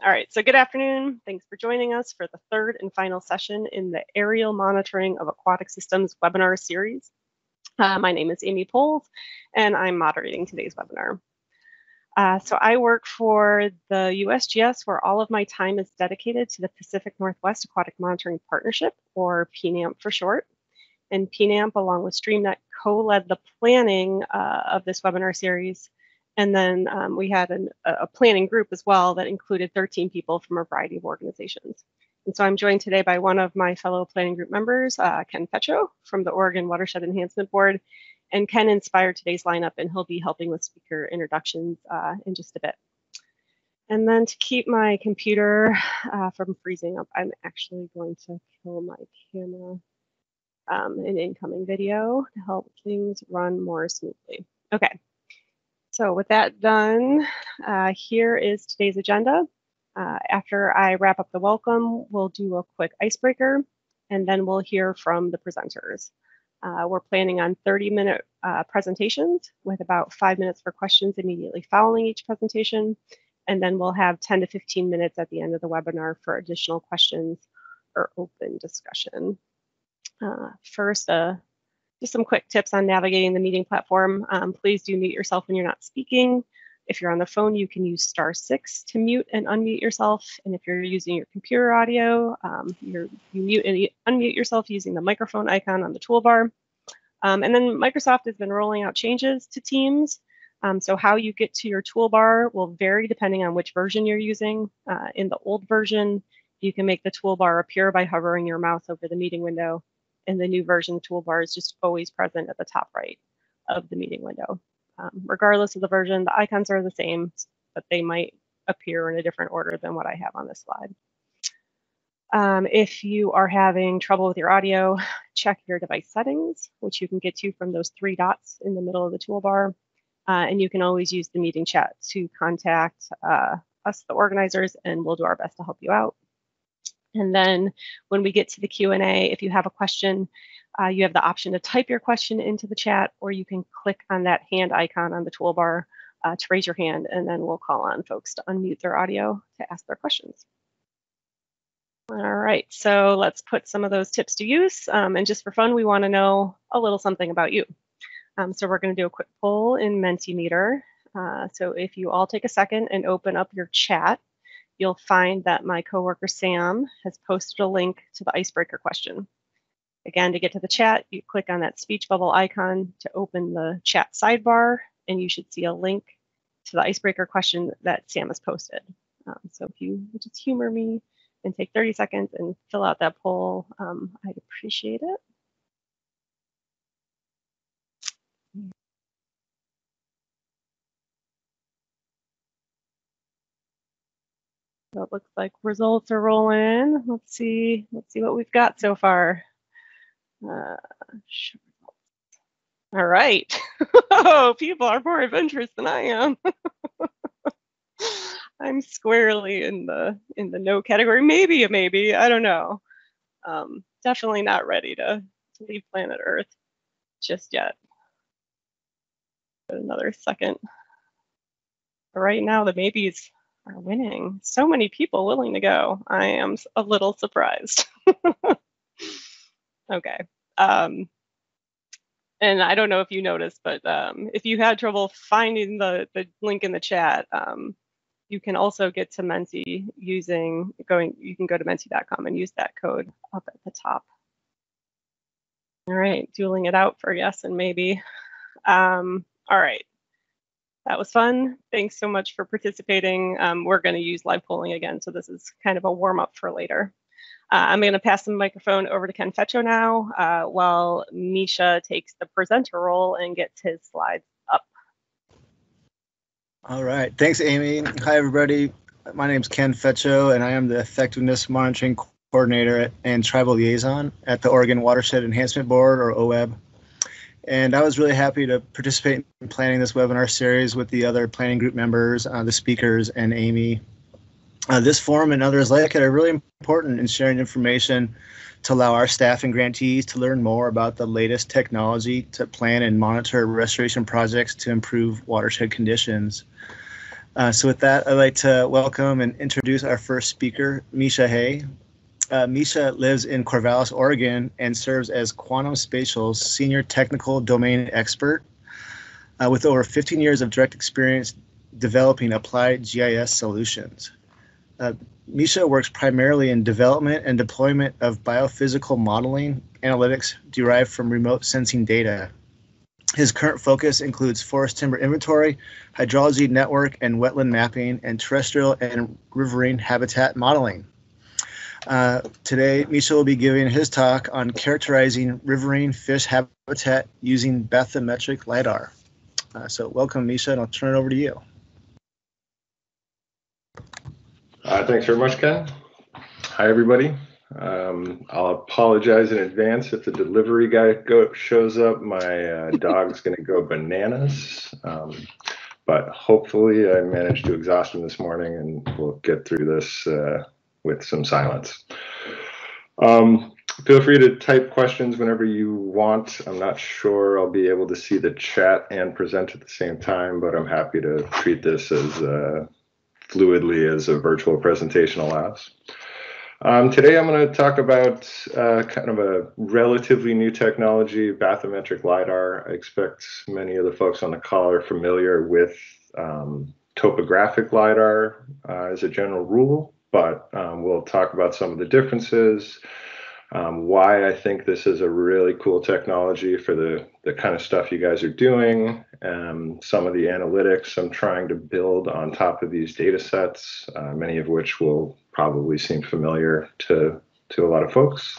All right, so good afternoon. Thanks for joining us for the third and final session in the Aerial Monitoring of Aquatic Systems webinar series. Uh, my name is Amy Puls, and I'm moderating today's webinar. Uh, so I work for the USGS, where all of my time is dedicated to the Pacific Northwest Aquatic Monitoring Partnership, or PNAMP for short. And PNAMP, along with StreamNet, co-led the planning uh, of this webinar series and then um, we had an, a planning group as well that included 13 people from a variety of organizations. And so I'm joined today by one of my fellow planning group members, uh, Ken Fetcho from the Oregon Watershed Enhancement Board. And Ken inspired today's lineup, and he'll be helping with speaker introductions uh, in just a bit. And then to keep my computer uh, from freezing up, I'm actually going to kill my camera um, in incoming video to help things run more smoothly. Okay, so with that done, uh, here is today's agenda. Uh, after I wrap up the welcome, we'll do a quick icebreaker, and then we'll hear from the presenters. Uh, we're planning on 30 minute uh, presentations with about five minutes for questions immediately following each presentation. And then we'll have 10 to 15 minutes at the end of the webinar for additional questions or open discussion. Uh, first, a just some quick tips on navigating the meeting platform. Um, please do mute yourself when you're not speaking. If you're on the phone, you can use star six to mute and unmute yourself. And if you're using your computer audio, um, you mute and unmute yourself using the microphone icon on the toolbar. Um, and then Microsoft has been rolling out changes to Teams. Um, so how you get to your toolbar will vary depending on which version you're using. Uh, in the old version, you can make the toolbar appear by hovering your mouse over the meeting window in the new version toolbar is just always present at the top right of the meeting window. Um, regardless of the version, the icons are the same, but they might appear in a different order than what I have on this slide. Um, if you are having trouble with your audio, check your device settings, which you can get to from those three dots in the middle of the toolbar. Uh, and you can always use the meeting chat to contact uh, us, the organizers, and we'll do our best to help you out. And then when we get to the Q&A, if you have a question, uh, you have the option to type your question into the chat, or you can click on that hand icon on the toolbar uh, to raise your hand, and then we'll call on folks to unmute their audio to ask their questions. All right, so let's put some of those tips to use. Um, and just for fun, we want to know a little something about you. Um, so we're going to do a quick poll in Mentimeter. Uh, so if you all take a second and open up your chat, you'll find that my coworker Sam has posted a link to the icebreaker question. Again, to get to the chat, you click on that speech bubble icon to open the chat sidebar, and you should see a link to the icebreaker question that Sam has posted. Um, so if you just humor me and take 30 seconds and fill out that poll, um, I'd appreciate it. So it looks like results are rolling. Let's see. Let's see what we've got so far. Uh, All right. oh, people are more adventurous than I am. I'm squarely in the in the no category. Maybe a maybe. I don't know. Um, definitely not ready to, to leave planet Earth just yet. Another second. But right now, the maybes are winning. So many people willing to go. I am a little surprised. okay. Um, and I don't know if you noticed, but um, if you had trouble finding the, the link in the chat, um, you can also get to Menti using going, you can go to menti.com and use that code up at the top. All right, dueling it out for yes and maybe. Um, all right, that was fun. Thanks so much for participating. Um, we're going to use live polling again, so this is kind of a warm up for later. Uh, I'm going to pass the microphone over to Ken Fetcho now uh, while Mischa takes the presenter role and gets his slides up. All right. Thanks, Amy. Hi, everybody. My name is Ken Fetcho, and I am the Effectiveness Monitoring Coordinator and Tribal Liaison at the Oregon Watershed Enhancement Board, or OWEB. And I was really happy to participate in planning this webinar series with the other planning group members, uh, the speakers, and Amy. Uh, this forum and others like it are really important in sharing information to allow our staff and grantees to learn more about the latest technology to plan and monitor restoration projects to improve watershed conditions. Uh, so with that, I'd like to welcome and introduce our first speaker, Mischa Hey. Uh, Mischa lives in Corvallis, Oregon, and serves as Quantum Spatial's senior technical domain expert uh, with over 15 years of direct experience developing applied GIS solutions. Uh, Mischa works primarily in development and deployment of biophysical modeling analytics derived from remote sensing data. His current focus includes forest timber inventory, hydrology network and wetland mapping, and terrestrial and riverine habitat modeling. Uh, today, Mischa will be giving his talk on characterizing riverine fish habitat using bathymetric LiDAR. Uh, so welcome, Mischa, and I'll turn it over to you. Uh, thanks very much, Ken. Hi, everybody. Um, I'll apologize in advance if the delivery guy go, shows up. My uh, dog's going to go bananas. Um, but hopefully, I managed to exhaust him this morning and we'll get through this uh, with some silence. Um, feel free to type questions whenever you want. I'm not sure I'll be able to see the chat and present at the same time, but I'm happy to treat this as uh, fluidly as a virtual presentation allows. Um, today I'm going to talk about uh, kind of a relatively new technology, bathymetric LiDAR. I expect many of the folks on the call are familiar with um, topographic LiDAR uh, as a general rule, but um, we'll talk about some of the differences, um, why I think this is a really cool technology for the, the kind of stuff you guys are doing, um, some of the analytics I'm trying to build on top of these data sets, uh, many of which will probably seem familiar to, to a lot of folks,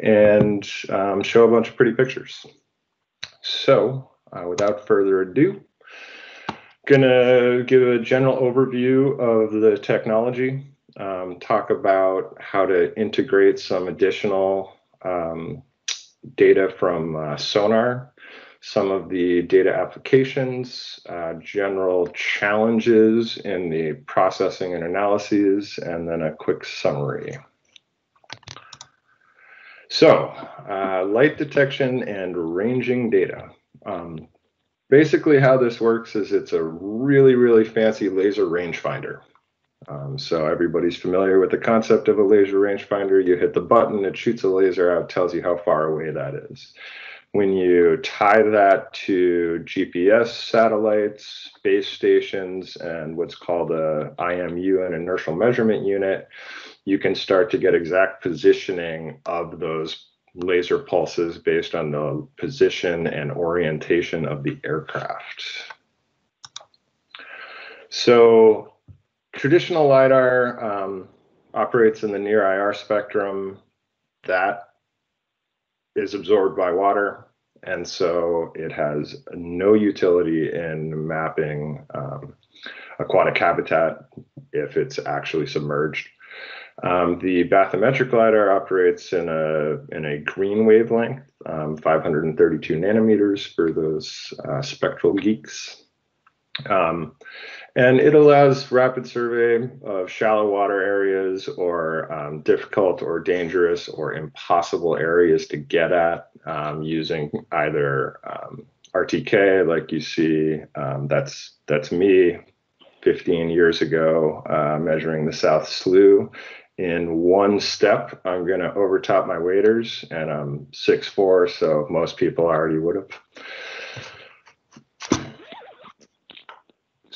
and um, show a bunch of pretty pictures. So uh, without further ado, gonna give a general overview of the technology um, talk about how to integrate some additional um, data from uh, sonar, some of the data applications, uh, general challenges in the processing and analyses, and then a quick summary. So, uh, light detection and ranging data. Um, basically, how this works is it's a really, really fancy laser rangefinder. Um, so everybody's familiar with the concept of a laser rangefinder. You hit the button, it shoots a laser out, tells you how far away that is. When you tie that to GPS satellites, base stations, and what's called a IMU, an inertial measurement unit, you can start to get exact positioning of those laser pulses based on the position and orientation of the aircraft. So traditional LiDAR um, operates in the near IR spectrum. That is absorbed by water. And so it has no utility in mapping um, aquatic habitat if it's actually submerged. Um, the bathymetric LiDAR operates in a, in a green wavelength, um, 532 nanometers for those uh, spectral geeks. Um, and it allows rapid survey of shallow water areas or um, difficult or dangerous or impossible areas to get at um, using either um, RTK, like you see, um, that's that's me 15 years ago uh, measuring the South Slough. In one step, I'm going to overtop my waders, and I'm 6'4", so most people already would have.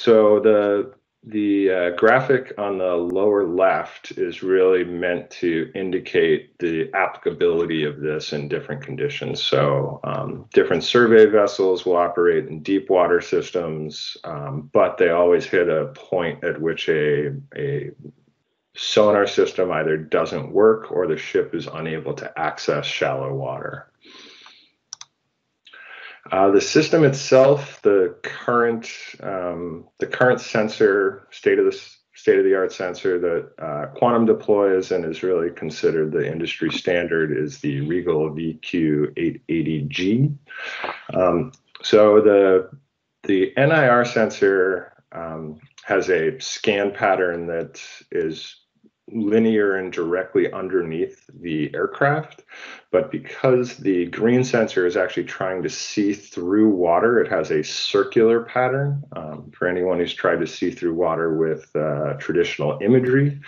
So the the uh, graphic on the lower left is really meant to indicate the applicability of this in different conditions. So um, different survey vessels will operate in deep water systems, um, but they always hit a point at which a, a sonar system either doesn't work or the ship is unable to access shallow water. Uh, the system itself, the current um, the current sensor, state of the state of the art sensor that uh, Quantum deploys and is really considered the industry standard is the Riegl VQ880G. Um, so the the NIR sensor um, has a scan pattern that is linear and directly underneath the aircraft. But because the green sensor is actually trying to see through water, it has a circular pattern. Um, for anyone who's tried to see through water with uh, traditional imagery,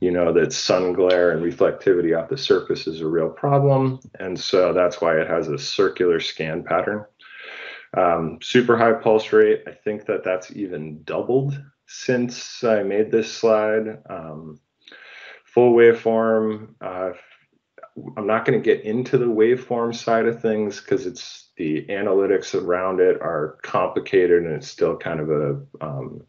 you know that sun glare and reflectivity off the surface is a real problem. And so that's why it has a circular scan pattern. Um, super high pulse rate. I think that that's even doubled since I made this slide. Um, full waveform. Uh, I'm not going to get into the waveform side of things because it's the analytics around it are complicated and it's still kind of a um,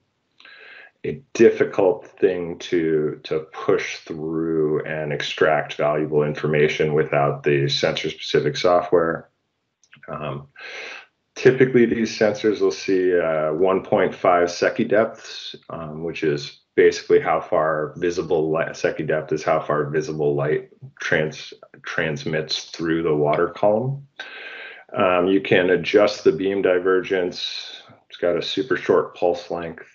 a difficult thing to to push through and extract valuable information without the sensor specific software. Um, typically, these sensors will see uh, 1.5 Secchi depths, um, which is basically how far visible light Secchi depth is how far visible light trans transmits through the water column. Um, you can adjust the beam divergence. It's got a super short pulse length.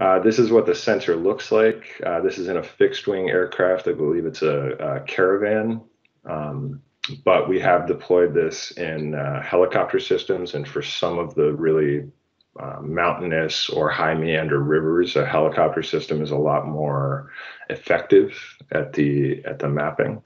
Uh, this is what the sensor looks like. Uh, this is in a fixed wing aircraft. I believe it's a, a caravan. Um, but we have deployed this in uh, helicopter systems and for some of the really uh, mountainous or high meander rivers, a helicopter system is a lot more effective at the at the mapping.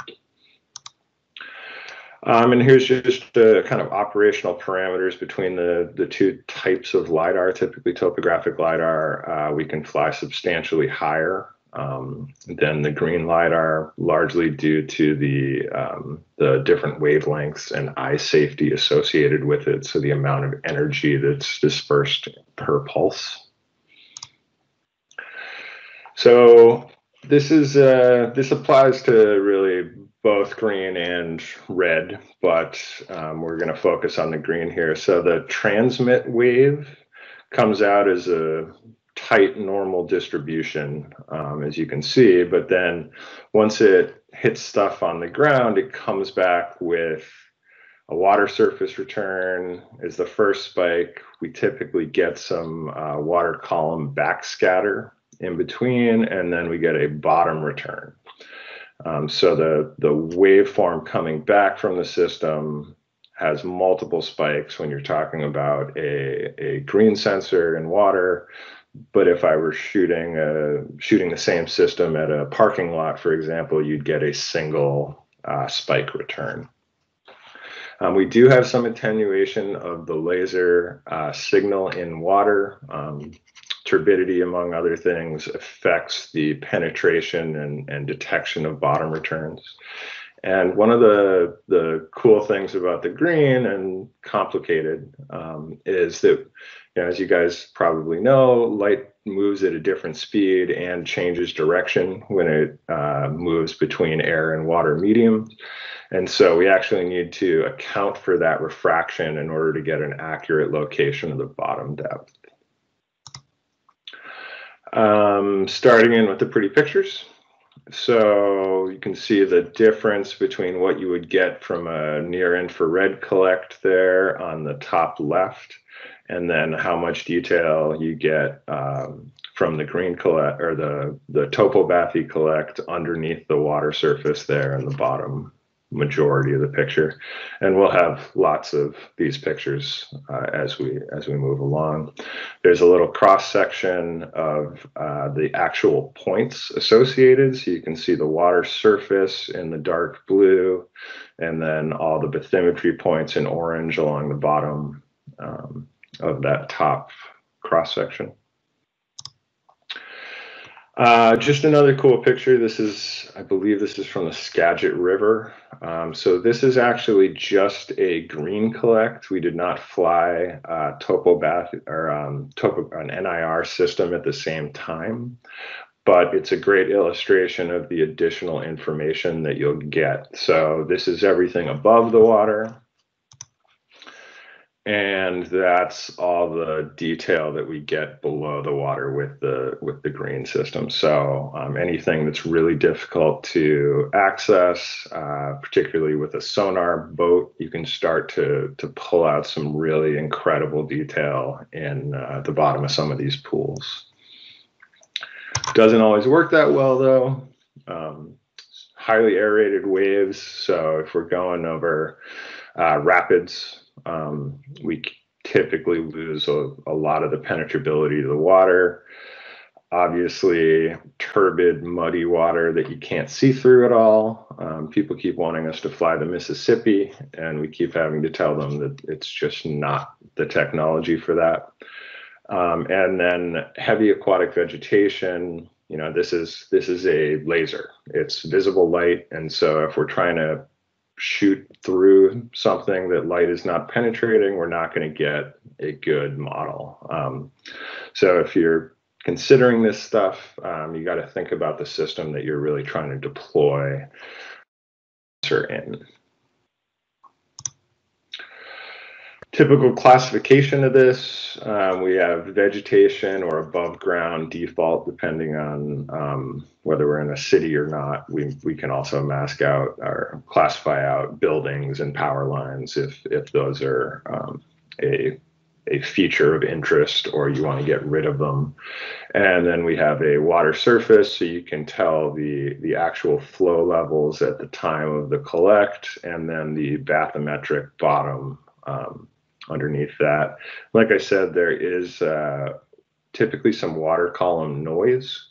Um, and here's just the kind of operational parameters between the, the two types of LiDAR. Typically topographic LiDAR, uh, we can fly substantially higher um, than the green lidar, largely due to the um, the different wavelengths and eye safety associated with it. So the amount of energy that's dispersed per pulse. So this is uh, this applies to really both green and red, but um, we're going to focus on the green here. So the transmit wave comes out as a tight normal distribution, um, as you can see. But then once it hits stuff on the ground, it comes back with a water surface return is the first spike. We typically get some uh, water column backscatter in between, and then we get a bottom return. Um, so the, the waveform coming back from the system has multiple spikes when you're talking about a, a green sensor in water but if I were shooting a, shooting the same system at a parking lot, for example, you'd get a single uh, spike return. Um, we do have some attenuation of the laser uh, signal in water. Um, turbidity, among other things, affects the penetration and, and detection of bottom returns. And one of the the cool things about the green and complicated um, is that know, as you guys probably know, light moves at a different speed and changes direction when it uh, moves between air and water mediums. And so we actually need to account for that refraction in order to get an accurate location of the bottom depth. Um, starting in with the pretty pictures. So you can see the difference between what you would get from a near infrared collect there on the top left and then how much detail you get um, from the green collect or the the topobathy collect underneath the water surface there in the bottom majority of the picture. And we'll have lots of these pictures uh, as we as we move along. There's a little cross section of uh, the actual points associated. So you can see the water surface in the dark blue and then all the bathymetry points in orange along the bottom um, of that top cross section. Uh, just another cool picture. This is, I believe this is from the Skagit River. Um, so this is actually just a green collect. We did not fly uh, topo bath or um, topo, an NIR system at the same time, but it's a great illustration of the additional information that you'll get. So this is everything above the water and that's all the detail that we get below the water with the with the green system so um, anything that's really difficult to access uh, particularly with a sonar boat you can start to to pull out some really incredible detail in uh, the bottom of some of these pools Doesn't always work that well though. Um, highly aerated waves. So if we're going over uh, rapids, um, we typically lose a, a, lot of the penetrability to the water. Obviously, turbid, muddy water that you can't see through at all. Um, people keep wanting us to fly the Mississippi, and we keep having to tell them that it's just not the technology for that. Um, and then heavy aquatic vegetation, you know, this is this is a laser. It's visible light, and so if we're trying to shoot through something that light is not penetrating, we're not going to get a good model. Um, so if you're considering this stuff, um, you got to think about the system that you're really trying to deploy in. Typical classification of this, um, we have vegetation or above ground default, depending on um, whether we're in a city or not. We, we can also mask out or classify out buildings and power lines if, if those are um, a, a feature of interest or you want to get rid of them. And then we have a water surface, so you can tell the, the actual flow levels at the time of the collect, and then the bathymetric bottom um, underneath that. Like I said, there is uh, typically some water column noise.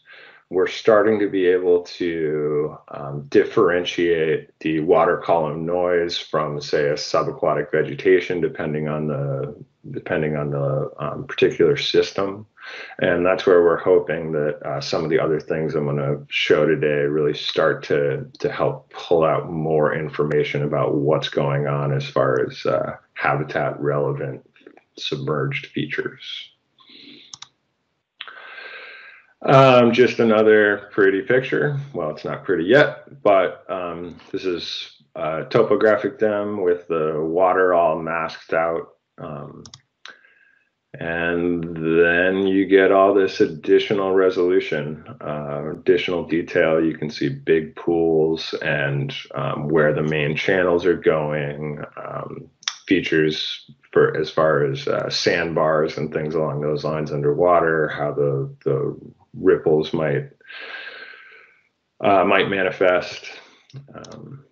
We're starting to be able to um, differentiate the water column noise from, say, a subaquatic vegetation, depending on the depending on the um, particular system. And that's where we're hoping that uh, some of the other things I'm going to show today really start to to help pull out more information about what's going on as far as uh, habitat relevant submerged features. Um, just another pretty picture. Well, it's not pretty yet, but um, this is a topographic dem with the water all masked out. Um, and then you get all this additional resolution, uh, additional detail. You can see big pools and um, where the main channels are going, um, features for as far as uh, sandbars and things along those lines underwater, how the the ripples might uh, might manifest. Um,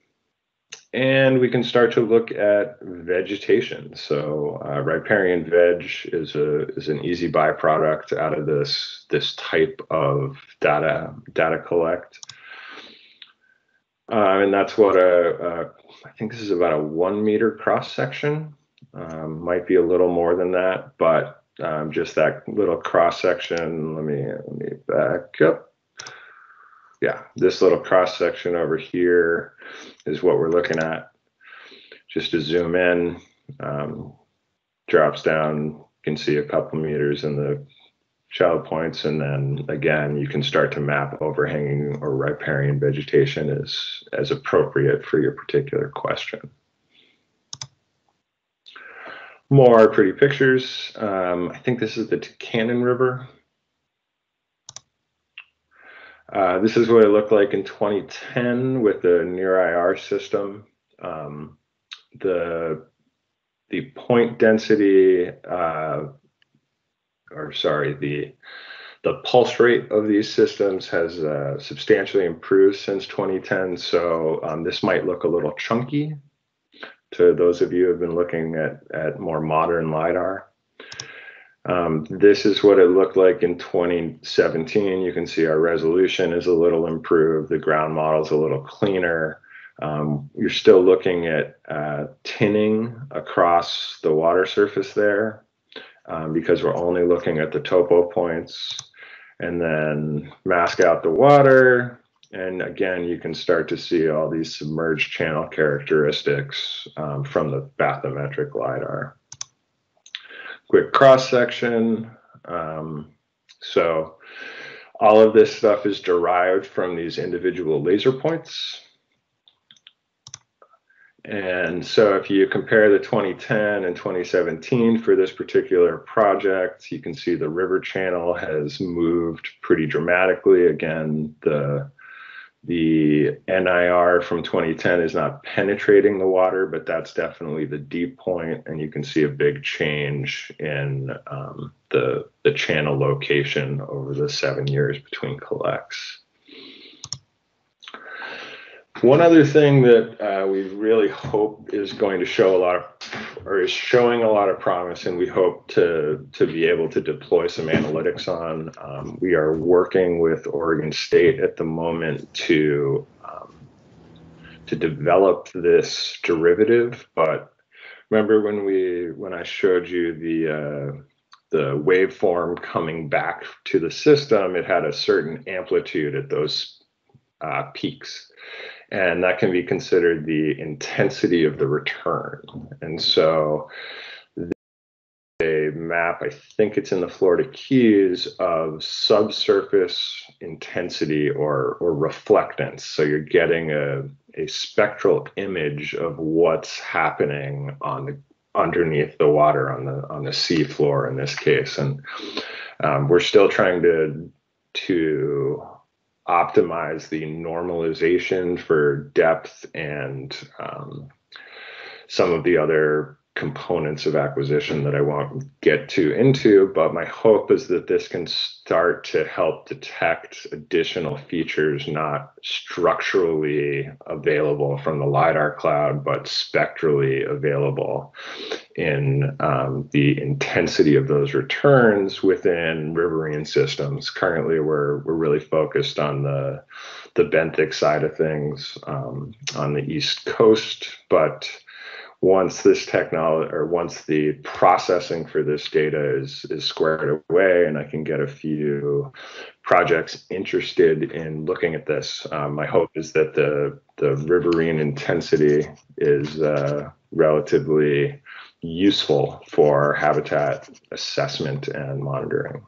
and we can start to look at vegetation. So uh, riparian veg is a is an easy byproduct out of this this type of data data collect, uh, and that's what a, a I think this is about a one meter cross section. Um, might be a little more than that, but um, just that little cross section. Let me let me back up yeah, this little cross section over here is what we're looking at. Just to zoom in, um, drops down, you can see a couple meters in the shallow points, and then again, you can start to map overhanging or riparian vegetation as, as appropriate for your particular question. More pretty pictures. Um, I think this is the Cannon River uh, this is what it looked like in 2010 with the near IR system. Um, the the point density, uh, or sorry, the the pulse rate of these systems has uh, substantially improved since 2010. So um, this might look a little chunky to those of you who have been looking at at more modern lidar. Um, this is what it looked like in 2017. You can see our resolution is a little improved. The ground model is a little cleaner. Um, you're still looking at uh, tinning across the water surface there um, because we're only looking at the topo points and then mask out the water. And again, you can start to see all these submerged channel characteristics um, from the bathymetric LiDAR quick cross section. Um, so all of this stuff is derived from these individual laser points. And so if you compare the 2010 and 2017 for this particular project, you can see the river channel has moved pretty dramatically. Again, the the NIR from 2010 is not penetrating the water, but that's definitely the deep point, and you can see a big change in um, the the channel location over the seven years between collects. One other thing that uh, we really hope is going to show a lot of, or is showing a lot of promise, and we hope to to be able to deploy some analytics on. Um, we are working with Oregon State at the moment to um, to develop this derivative. But remember when we when I showed you the uh, the waveform coming back to the system, it had a certain amplitude at those uh, peaks and that can be considered the intensity of the return. And so a map, I think it's in the Florida Keys, of subsurface intensity or, or reflectance. So you're getting a, a spectral image of what's happening on the underneath the water on the on the sea floor in this case. And um, we're still trying to to optimize the normalization for depth and um, some of the other components of acquisition that I won't get to into, but my hope is that this can start to help detect additional features not structurally available from the LiDAR cloud, but spectrally available in um, the intensity of those returns within riverine systems. Currently, we're, we're really focused on the, the benthic side of things um, on the East Coast, but once this technology or once the processing for this data is is squared away and i can get a few projects interested in looking at this um, my hope is that the the riverine intensity is uh, relatively useful for habitat assessment and monitoring.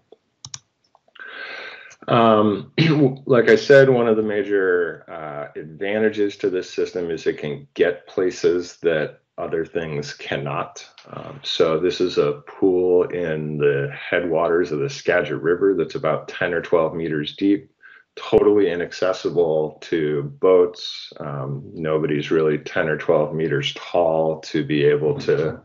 Um, like I said, one of the major uh, advantages to this system is it can get places that other things cannot. Um, so this is a pool in the headwaters of the Skagit River that's about 10 or 12 meters deep, totally inaccessible to boats. Um, nobody's really 10 or 12 meters tall to be able to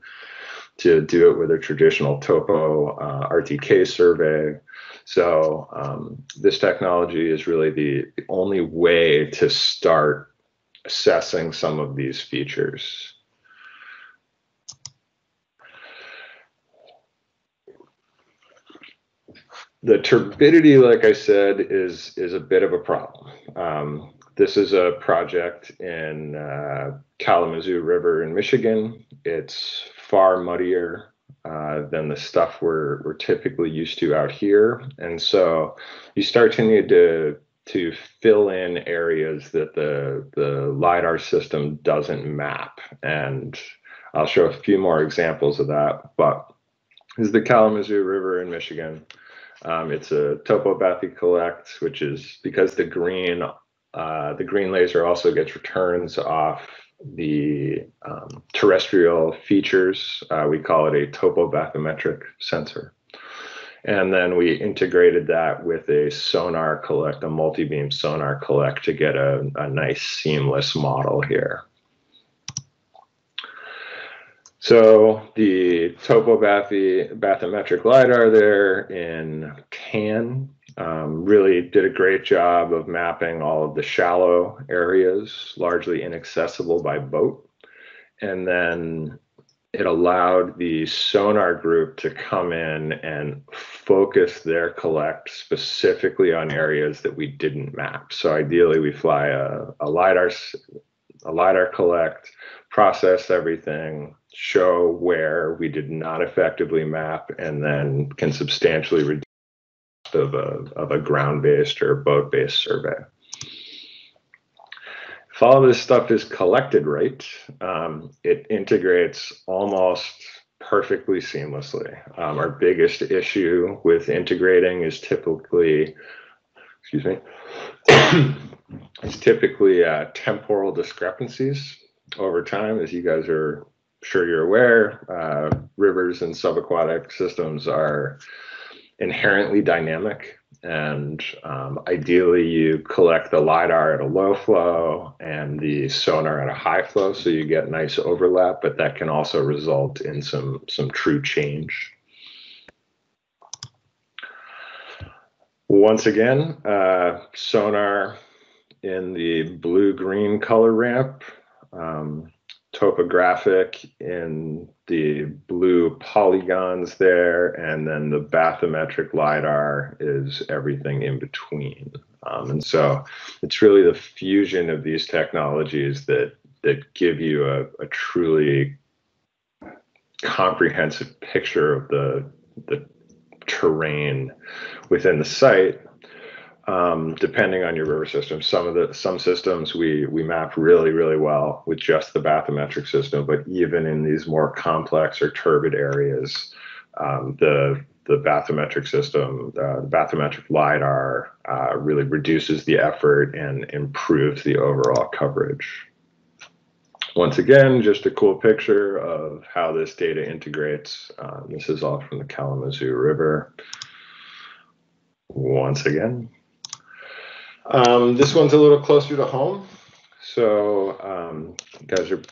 to do it with a traditional topo uh, RTK survey. So um, this technology is really the, the only way to start assessing some of these features. The turbidity, like I said, is is a bit of a problem. Um, this is a project in uh, Kalamazoo River in Michigan. It's far muddier uh, than the stuff we're we're typically used to out here, and so you start to need to to fill in areas that the the lidar system doesn't map, and I'll show a few more examples of that. But is the Kalamazoo River in Michigan. Um, it's a topo collect, which is because the green uh, the green laser also gets returns off the um, terrestrial features. Uh, we call it a topobathymetric sensor. And then we integrated that with a sonar collect, a multi-beam sonar collect to get a, a nice seamless model here. So the topobathymetric LiDAR there in CAN um, really did a great job of mapping all of the shallow areas, largely inaccessible by boat. And then it allowed the sonar group to come in and focus their collect specifically on areas that we didn't map. So ideally, we fly a, a lidar a lidar collect, process everything, show where we did not effectively map, and then can substantially reduce of a, of a ground-based or boat-based survey. If all of this stuff is collected right, um, it integrates almost perfectly seamlessly. Um, our biggest issue with integrating is typically, excuse me, is typically uh, temporal discrepancies over time, as you guys are sure you're aware, uh, rivers and subaquatic systems are inherently dynamic. and um, ideally you collect the lidar at a low flow and the sonar at a high flow so you get nice overlap but that can also result in some some true change once again uh, sonar in the blue green color ramp um, topographic in the blue polygons there, and then the bathymetric LiDAR is everything in between. Um, and so it's really the fusion of these technologies that that give you a, a truly comprehensive picture of the the terrain within the site um, depending on your river system. Some of the some systems we we map really really well with just the bathymetric system, but even in these more complex or turbid areas, um, the the bathymetric system, uh, the bathymetric lidar, uh, really reduces the effort and improves the overall coverage. Once again, just a cool picture of how this data integrates. Uh, this is all from the Kalamazoo River. Once again. Um, this one's a little closer to home. So um, guys are,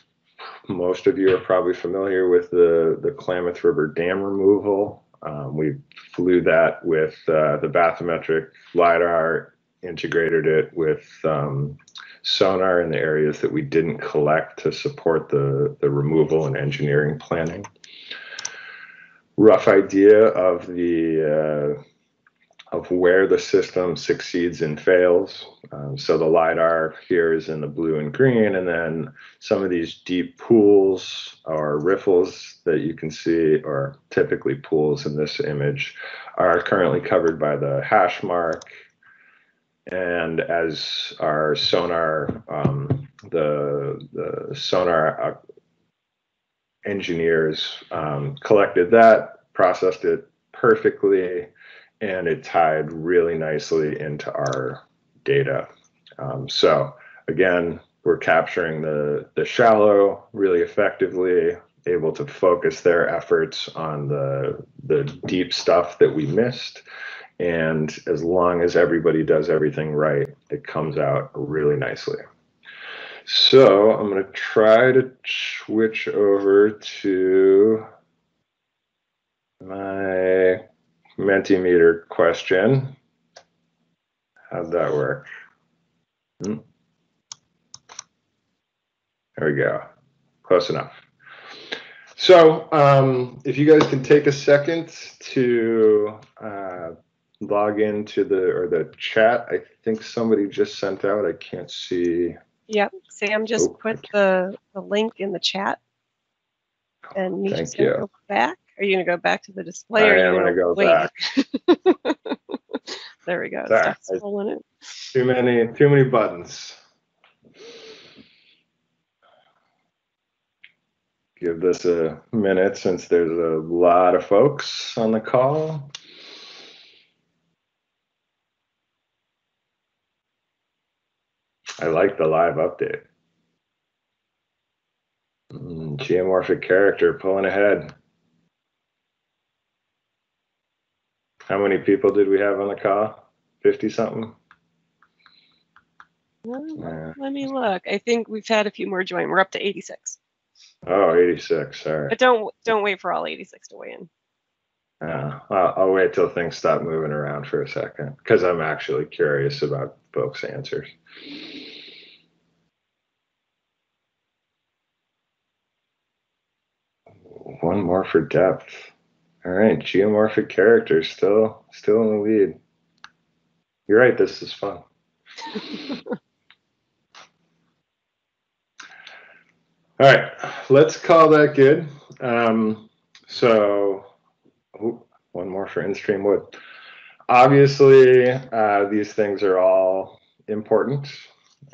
most of you are probably familiar with the, the Klamath River dam removal. Um, we flew that with uh, the bathymetric LiDAR, integrated it with um, sonar in the areas that we didn't collect to support the, the removal and engineering planning. Rough idea of the uh, of where the system succeeds and fails. Um, so the LiDAR here is in the blue and green, and then some of these deep pools or riffles that you can see, or typically pools in this image, are currently covered by the hash mark. And as our sonar, um, the, the sonar uh, engineers um, collected that, processed it perfectly, and it tied really nicely into our data. Um, so again, we're capturing the the shallow really effectively, able to focus their efforts on the the deep stuff that we missed. And as long as everybody does everything right, it comes out really nicely. So I'm going to try to switch over to my Mentimeter question. How'd that work? Hmm. There we go. Close enough. So um, if you guys can take a second to uh, log into the or the chat, I think somebody just sent out. I can't see. Yep, Sam just oh, put the, the link in the chat. And you just go back. Are you going to go back to the display? I am going to go back. there we go. it. Too many, too many buttons. Give this a minute since there's a lot of folks on the call. I like the live update. Mm, geomorphic character pulling ahead. How many people did we have on the call? 50 something? yeah. Let me look. I think we've had a few more join. We're up to 86. Oh, 86. Sorry. But don't don't wait for all 86 to weigh in. Uh, I'll, I'll wait till things stop moving around for a second because I'm actually curious about folks' answers. One more for depth. All right, geomorphic characters still still in the lead. You're right. This is fun. All right, let's call that good. Um, so, ooh, one more for in-stream wood. Obviously, uh, these things are all important.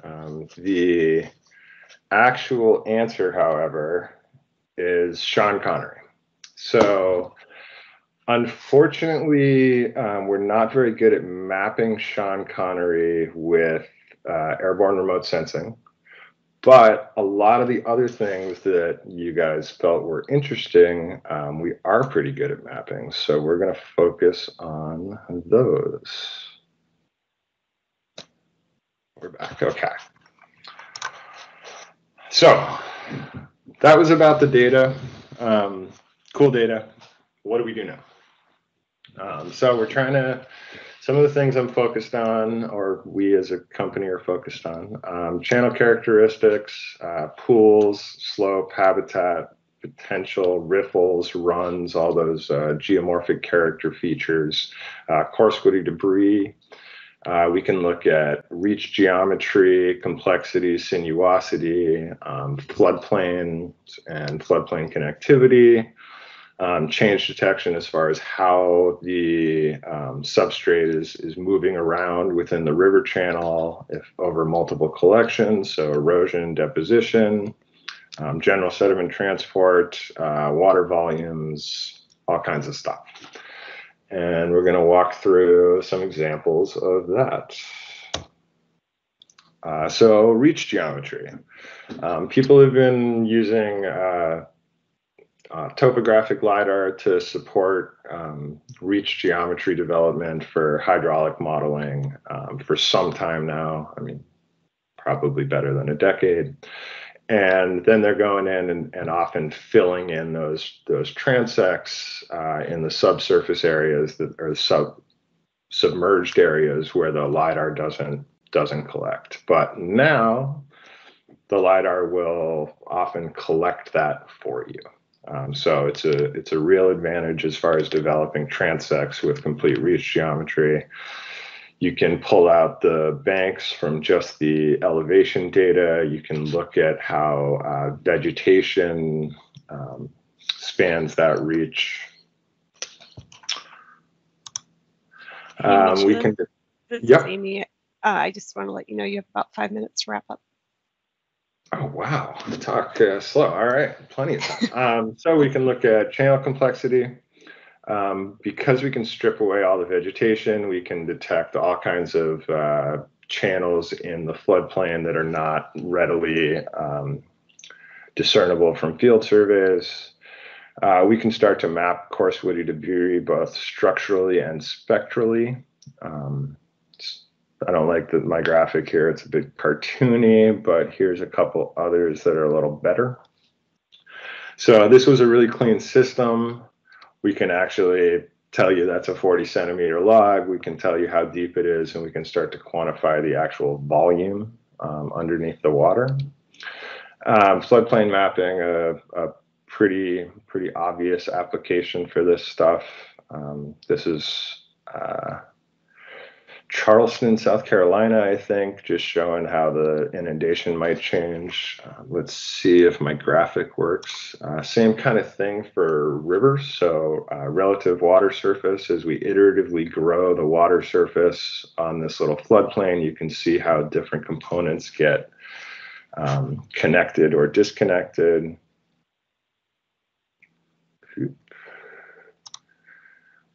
Um, the actual answer, however, is Sean Connery. So Unfortunately, um, we're not very good at mapping Sean Connery with uh, airborne remote sensing. but a lot of the other things that you guys felt were interesting, um, we are pretty good at mapping. So we're going to focus on those. We're back. Okay. So that was about the data. Um, cool data. What do we do now? Um, so we're trying to some of the things I'm focused on, or we as a company are focused on, um, channel characteristics, uh, pools, slope, habitat, potential, riffles, runs, all those uh, geomorphic character features, uh, coarse woody debris. Uh, we can look at reach geometry, complexity, sinuosity, um, floodplain and floodplain connectivity, um, change detection as far as how the um, substrate is, is moving around within the river channel if over multiple collections, so erosion, deposition, um, general sediment transport, uh, water volumes, all kinds of stuff. And we're going to walk through some examples of that. Uh, so reach geometry. Um, people have been using uh, uh, topographic LiDAR to support um, reach geometry development for hydraulic modeling um, for some time now. I mean, probably better than a decade. And then they're going in and, and often filling in those those transects uh, in the subsurface areas that are sub submerged areas where the lidar doesn't doesn't collect. But now the lidar will often collect that for you. Um, so it's a it's a real advantage as far as developing transects with complete reach geometry. You can pull out the banks from just the elevation data. You can look at how uh, vegetation um, spans that reach. Um, we can. This yep. Amy. Uh, I just want to let you know you have about five minutes to wrap up. Oh, wow. Talk uh, slow. All right. Plenty of time. um, so we can look at channel complexity. Um, because we can strip away all the vegetation, we can detect all kinds of uh, channels in the floodplain that are not readily um, discernible from field surveys. Uh, we can start to map coarse woody debris both structurally and spectrally. Um, I don't like the, my graphic here. It's a bit cartoony, but here's a couple others that are a little better. So this was a really clean system. We can actually tell you that's a 40 centimeter log. We can tell you how deep it is, and we can start to quantify the actual volume um, underneath the water. Um, floodplain mapping, a, a, pretty pretty obvious application for this stuff. Um, this is uh, Charleston, South Carolina, I think, just showing how the inundation might change. Uh, let's see if my graphic works. Uh, same kind of thing for rivers. So uh, relative water surface, as we iteratively grow the water surface on this little floodplain, you can see how different components get um, connected or disconnected.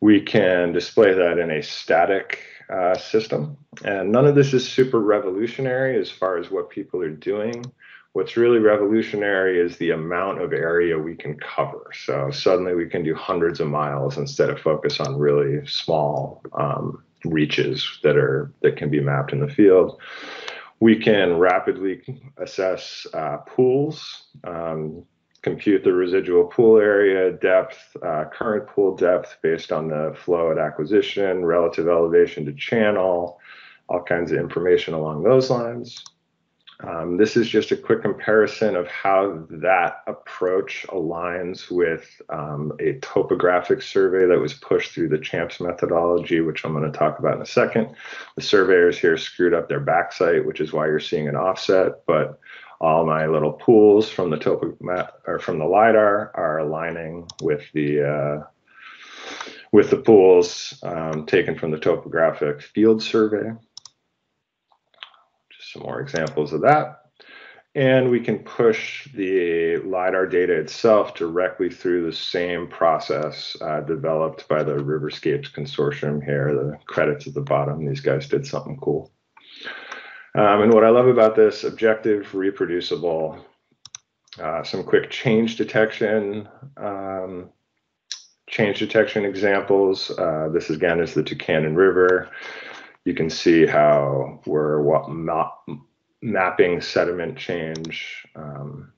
We can display that in a static uh, system. And none of this is super revolutionary as far as what people are doing. What's really revolutionary is the amount of area we can cover. So suddenly we can do hundreds of miles instead of focus on really small um, reaches that are that can be mapped in the field. We can rapidly assess uh, pools. Um, compute the residual pool area, depth, uh, current pool depth based on the flow at acquisition, relative elevation to channel, all kinds of information along those lines. Um, this is just a quick comparison of how that approach aligns with um, a topographic survey that was pushed through the CHAMPS methodology, which I'm going to talk about in a second. The surveyors here screwed up their backsight, which is why you're seeing an offset, but all my little pools from the topo or from the lidar are aligning with the uh, with the pools um, taken from the topographic field survey. Just some more examples of that. And we can push the LiDAR data itself directly through the same process uh, developed by the Riverscapes Consortium here. The credits at the bottom, these guys did something cool. Um, and what I love about this, objective, reproducible, uh, some quick change detection, um, change detection examples. Uh, this again is the Tucannon River. You can see how we're ma mapping sediment change. Um,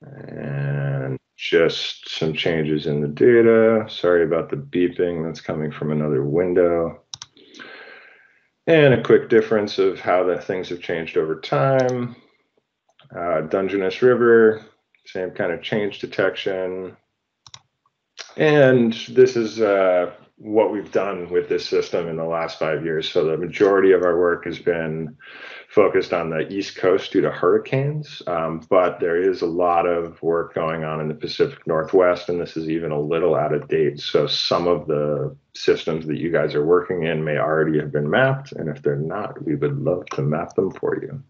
and just some changes in the data. Sorry about the beeping that's coming from another window. And a quick difference of how the things have changed over time. Uh, Dungeness River, same kind of change detection. And this is uh, what we've done with this system in the last five years. So the majority of our work has been focused on the East Coast due to hurricanes, um, but there is a lot of work going on in the Pacific Northwest, and this is even a little out of date. So some of the systems that you guys are working in may already have been mapped, and if they're not, we would love to map them for you.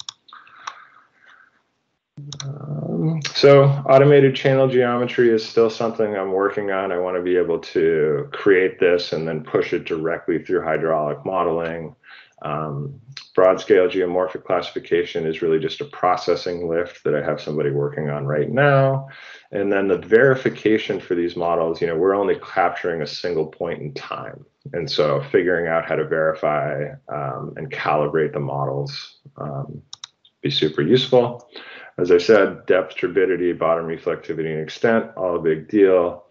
So automated channel geometry is still something I'm working on. I want to be able to create this and then push it directly through hydraulic modeling. Um, broad scale geomorphic classification is really just a processing lift that I have somebody working on right now. And then the verification for these models, you know, we're only capturing a single point in time. And so figuring out how to verify um, and calibrate the models um, be super useful. As I said, depth, turbidity, bottom reflectivity, and extent, all a big deal.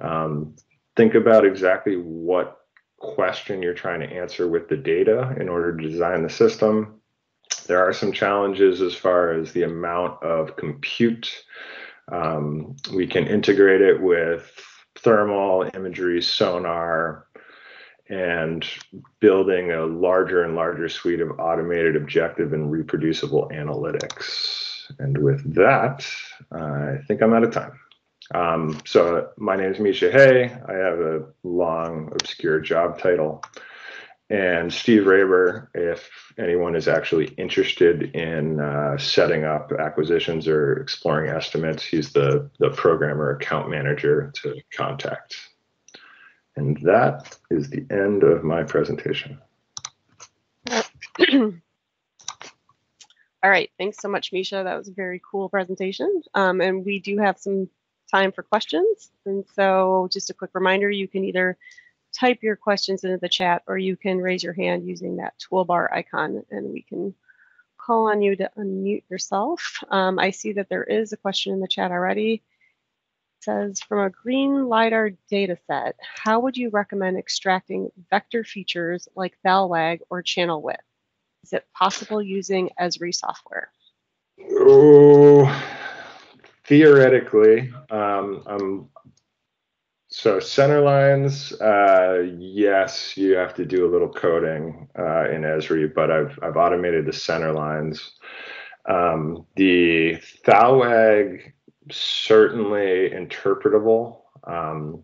Um, think about exactly what question you're trying to answer with the data in order to design the system. There are some challenges as far as the amount of compute. Um, we can integrate it with thermal imagery, sonar, and building a larger and larger suite of automated, objective, and reproducible analytics. And with that, I think I'm out of time. Um, so my name is Mischa Hey. I have a long, obscure job title. And Steve Raber, if anyone is actually interested in uh, setting up acquisitions or exploring estimates, he's the, the programmer account manager to contact. And that is the end of my presentation. All right, thanks so much, Mischa. That was a very cool presentation. Um, and we do have some time for questions. And so just a quick reminder, you can either type your questions into the chat or you can raise your hand using that toolbar icon and we can call on you to unmute yourself. Um, I see that there is a question in the chat already. It says, from a green LiDAR data set, how would you recommend extracting vector features like thalweg or channel width? Is it possible using Esri software? Oh, theoretically, um, um, so center lines, uh, yes, you have to do a little coding uh, in Esri, but I've I've automated the center lines. Um, the Thalweg certainly interpretable. Um,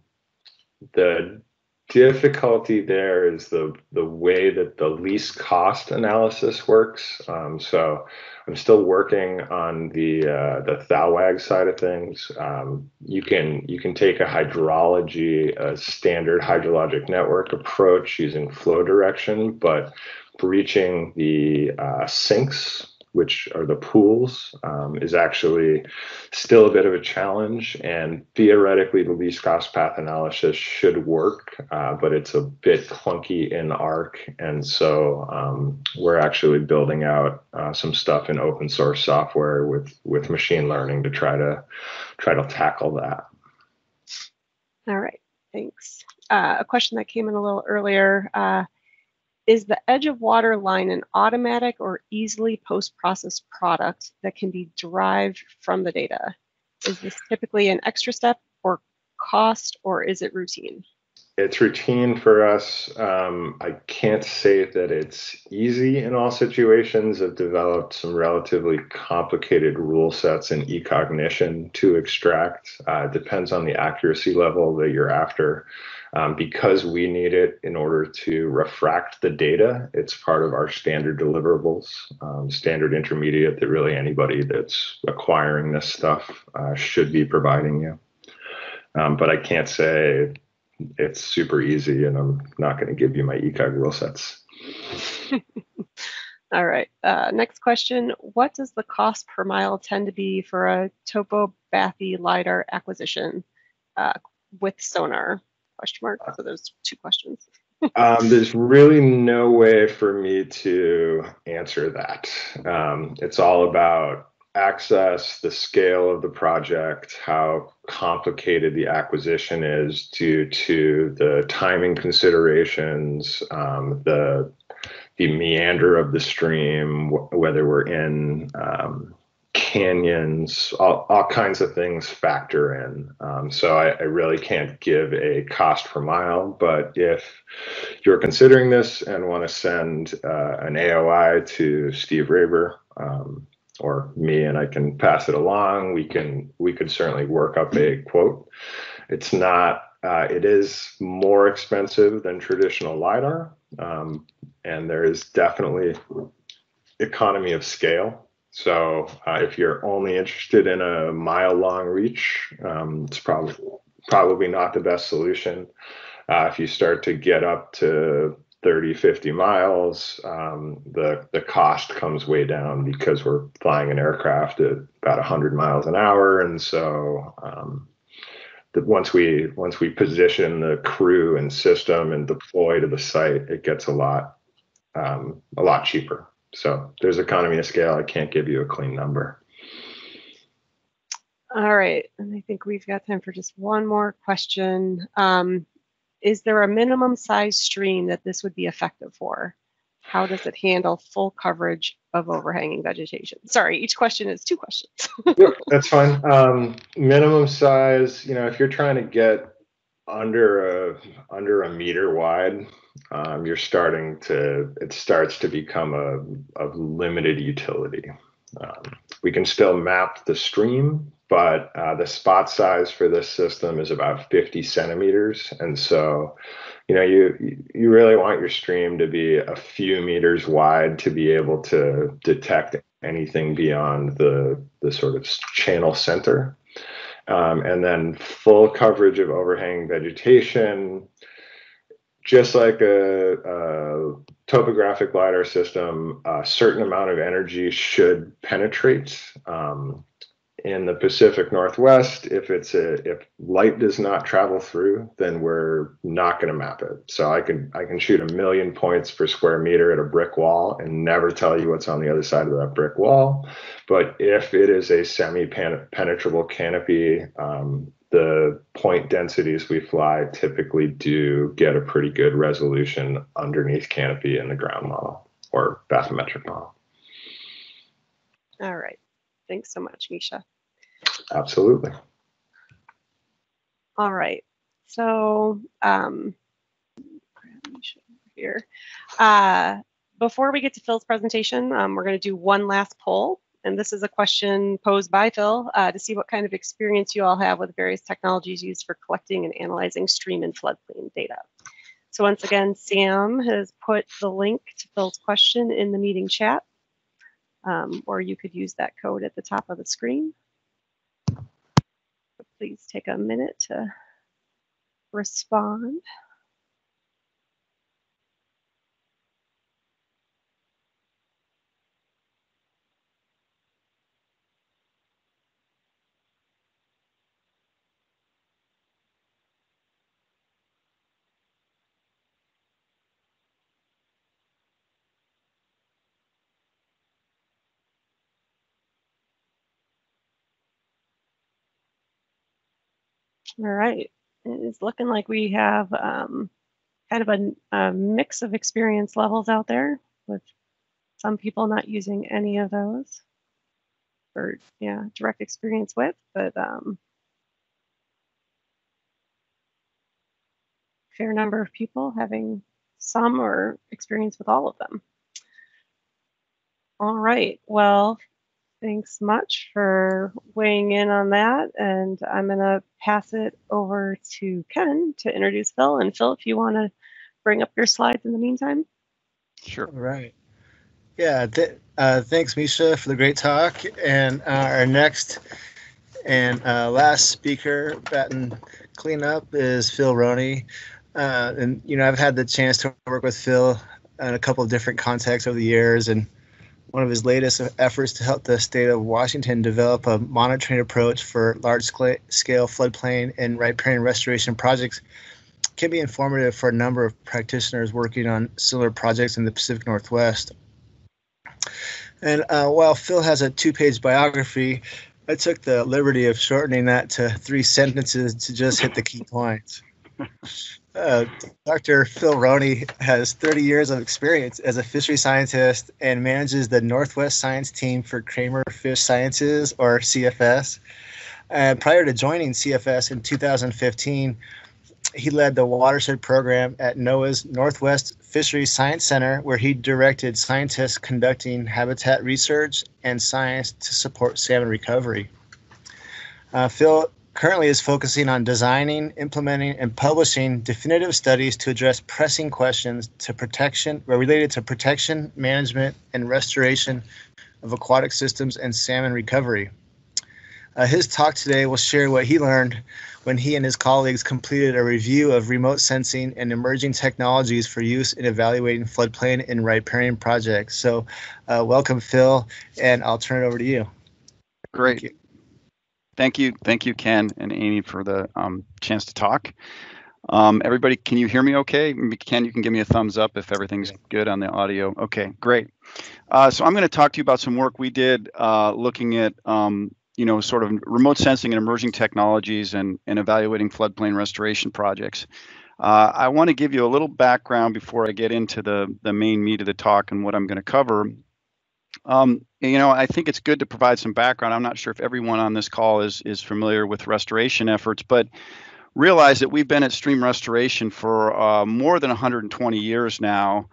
the difficulty there is the the way that the least cost analysis works. Um, so I'm still working on the uh, the Thalweg side of things. Um, you can you can take a hydrology, a standard hydrologic network approach using flow direction, but breaching the uh, sinks which are the pools, um, is actually still a bit of a challenge. And theoretically, the least cost path analysis should work, uh, but it's a bit clunky in ARC. And so um, we're actually building out uh, some stuff in open source software with with machine learning to try to try to tackle that. All right, thanks. Uh, a question that came in a little earlier uh, is the edge of water line an automatic or easily post-processed product that can be derived from the data? Is this typically an extra step or cost, or is it routine? It's routine for us. Um, I can't say that it's easy in all situations. I've developed some relatively complicated rule sets in eCognition to extract. Uh, depends on the accuracy level that you're after. Um, because we need it in order to refract the data, it's part of our standard deliverables, um, standard intermediate that really anybody that's acquiring this stuff uh, should be providing you. Um, but I can't say it's super easy, and I'm not going to give you my ECOG rule sets. All right. Uh, next question. What does the cost per mile tend to be for a topo bathy LiDAR acquisition uh, with sonar? Question mark. So there's two questions. um, there's really no way for me to answer that. Um, it's all about access, the scale of the project, how complicated the acquisition is due to the timing considerations, um, the the meander of the stream, whether we're in um, canyons, all, all, kinds of things factor in. Um, so I, I, really can't give a cost per mile, but if you're considering this and want to send uh, an AOI to Steve Raber um, or me, and I can pass it along, we can we could certainly work up a quote. It's not. Uh, it is more expensive than traditional lidar, um, and there is definitely economy of scale. So uh, if you're only interested in a mile long reach, um, it's probably probably not the best solution. Uh, if you start to get up to 30, 50 miles, um, the the cost comes way down because we're flying an aircraft at about 100 miles an hour, and so um, once we once we position the crew and system and deploy to the site, it gets a lot um, a lot cheaper. So there's economy of scale. I can't give you a clean number. All right, and I think we've got time for just one more question. Um, is there a minimum size stream that this would be effective for? How does it handle full coverage of overhanging vegetation? Sorry, each question is two questions. yep, that's fine. Um, minimum size, you know, if you're trying to get under a under a meter wide, um, you're starting to it starts to become a of limited utility. Um, we can still map the stream, but uh, the spot size for this system is about 50 centimeters, and so you know you you really want your stream to be a few meters wide to be able to detect anything beyond the the sort of channel center um, and then full coverage of overhanging vegetation just like a, a, topographic lidar system a certain amount of energy should penetrate. Um, in the Pacific Northwest, if it's a if light does not travel through, then we're not going to map it. So I can I can shoot a million points per square meter at a brick wall and never tell you what's on the other side of that brick wall. But if it is a semi-penetrable canopy, um, the point densities we fly typically do get a pretty good resolution underneath canopy in the ground model or bathymetric model. All right. Thanks so much, Mischa. Absolutely. All right. So um, here. Uh, before we get to Phil's presentation, um, we're going to do one last poll. And this is a question posed by Phil uh, to see what kind of experience you all have with various technologies used for collecting and analyzing stream and floodplain data. So once again, Sam has put the link to Phil's question in the meeting chat um, or you could use that code at the top of the screen. Please take a minute to respond. All right. It's looking like we have um, kind of a, a, mix of experience levels out there with some people not using any of those or yeah direct experience with, but um, fair number of people having some or experience with all of them. All right. Well, Thanks much for weighing in on that. And I'm going to pass it over to Ken to introduce Phil. And Phil, if you want to bring up your slides in the meantime. Sure. All right. Yeah. Th- uh, thanks, Mischa, for the great talk. And uh, our next and uh, last speaker, Batten cleanup is Phil Roni. Uh, and, you know, I've had the chance to work with Phil in a couple of different contexts over the years. And one of his latest efforts to help the state of Washington develop a monitoring approach for large scale floodplain and riparian restoration projects can be informative for a number of practitioners working on similar projects in the Pacific Northwest. And uh, while Phil has a two page biography, I took the liberty of shortening that to three sentences to just hit the key points. Uh, Dr. Phil Roni has 30 years of experience as a fishery scientist and manages the Northwest Science Team for Cramer Fish Sciences, or CFS. Uh, prior to joining CFS in 2015, he led the watershed program at NOAA's Northwest Fisheries Science Center, where he directed scientists conducting habitat research and science to support salmon recovery. Uh, Phil currently is focusing on designing, implementing, and publishing definitive studies to address pressing questions to protection related to protection, management, and restoration of aquatic systems and salmon recovery. Uh, his talk today will share what he learned when he and his colleagues completed a review of remote sensing and emerging technologies for use in evaluating floodplain and riparian projects. So, uh, welcome, Phil, and I'll turn it over to you. Great. You. Thank you, Thank you Ken and Amy, for the um, chance to talk. Um, everybody, can you hear me okay? Ken, you can give me a thumbs up if everything's good on the audio. Okay, great. Uh, so I'm going to talk to you about some work we did uh, looking at um, you know, sort of remote sensing and emerging technologies and, and evaluating floodplain restoration projects. Uh, I want to give you a little background before I get into the, the main meat of the talk and what I'm going to cover. Um, you know, I think it's good to provide some background. I'm not sure if everyone on this call is is familiar with restoration efforts, but realize that we've been at stream restoration for uh, more than 120 years now.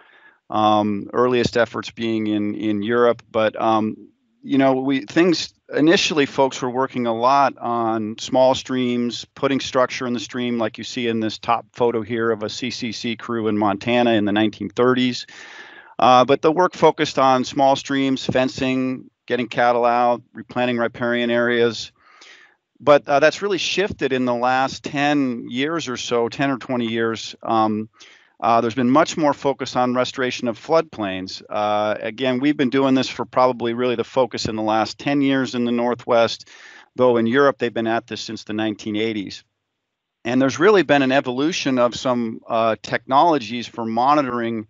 Um, earliest efforts being in in Europe, but um, you know, we things initially folks were working a lot on small streams, putting structure in the stream, like you see in this top photo here of a CCC crew in Montana in the 1930s. Uh, but the work focused on small streams, fencing, getting cattle out, replanting riparian areas. But uh, that's really shifted in the last 10 years or so, 10 or 20 years. Um, uh, there's been much more focus on restoration of floodplains. Uh, again, we've been doing this for probably really the focus in the last 10 years in the Northwest, though in Europe they've been at this since the 1980s. And there's really been an evolution of some uh, technologies for monitoring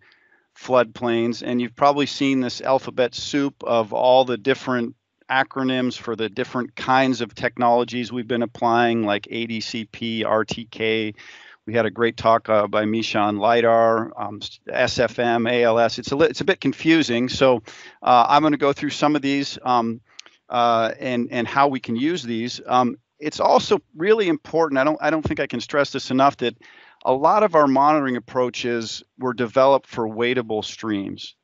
floodplains. And you've probably seen this alphabet soup of all the different acronyms for the different kinds of technologies we've been applying, like ADCP, RTK, we had a great talk uh, by Mischa on LIDAR, um, SFM, ALS. It's a, it's a bit confusing. So uh, I'm going to go through some of these um, uh, and, and how we can use these. Um, it's also really important. I don't, I don't think I can stress this enough that a lot of our monitoring approaches were developed for wadable streams.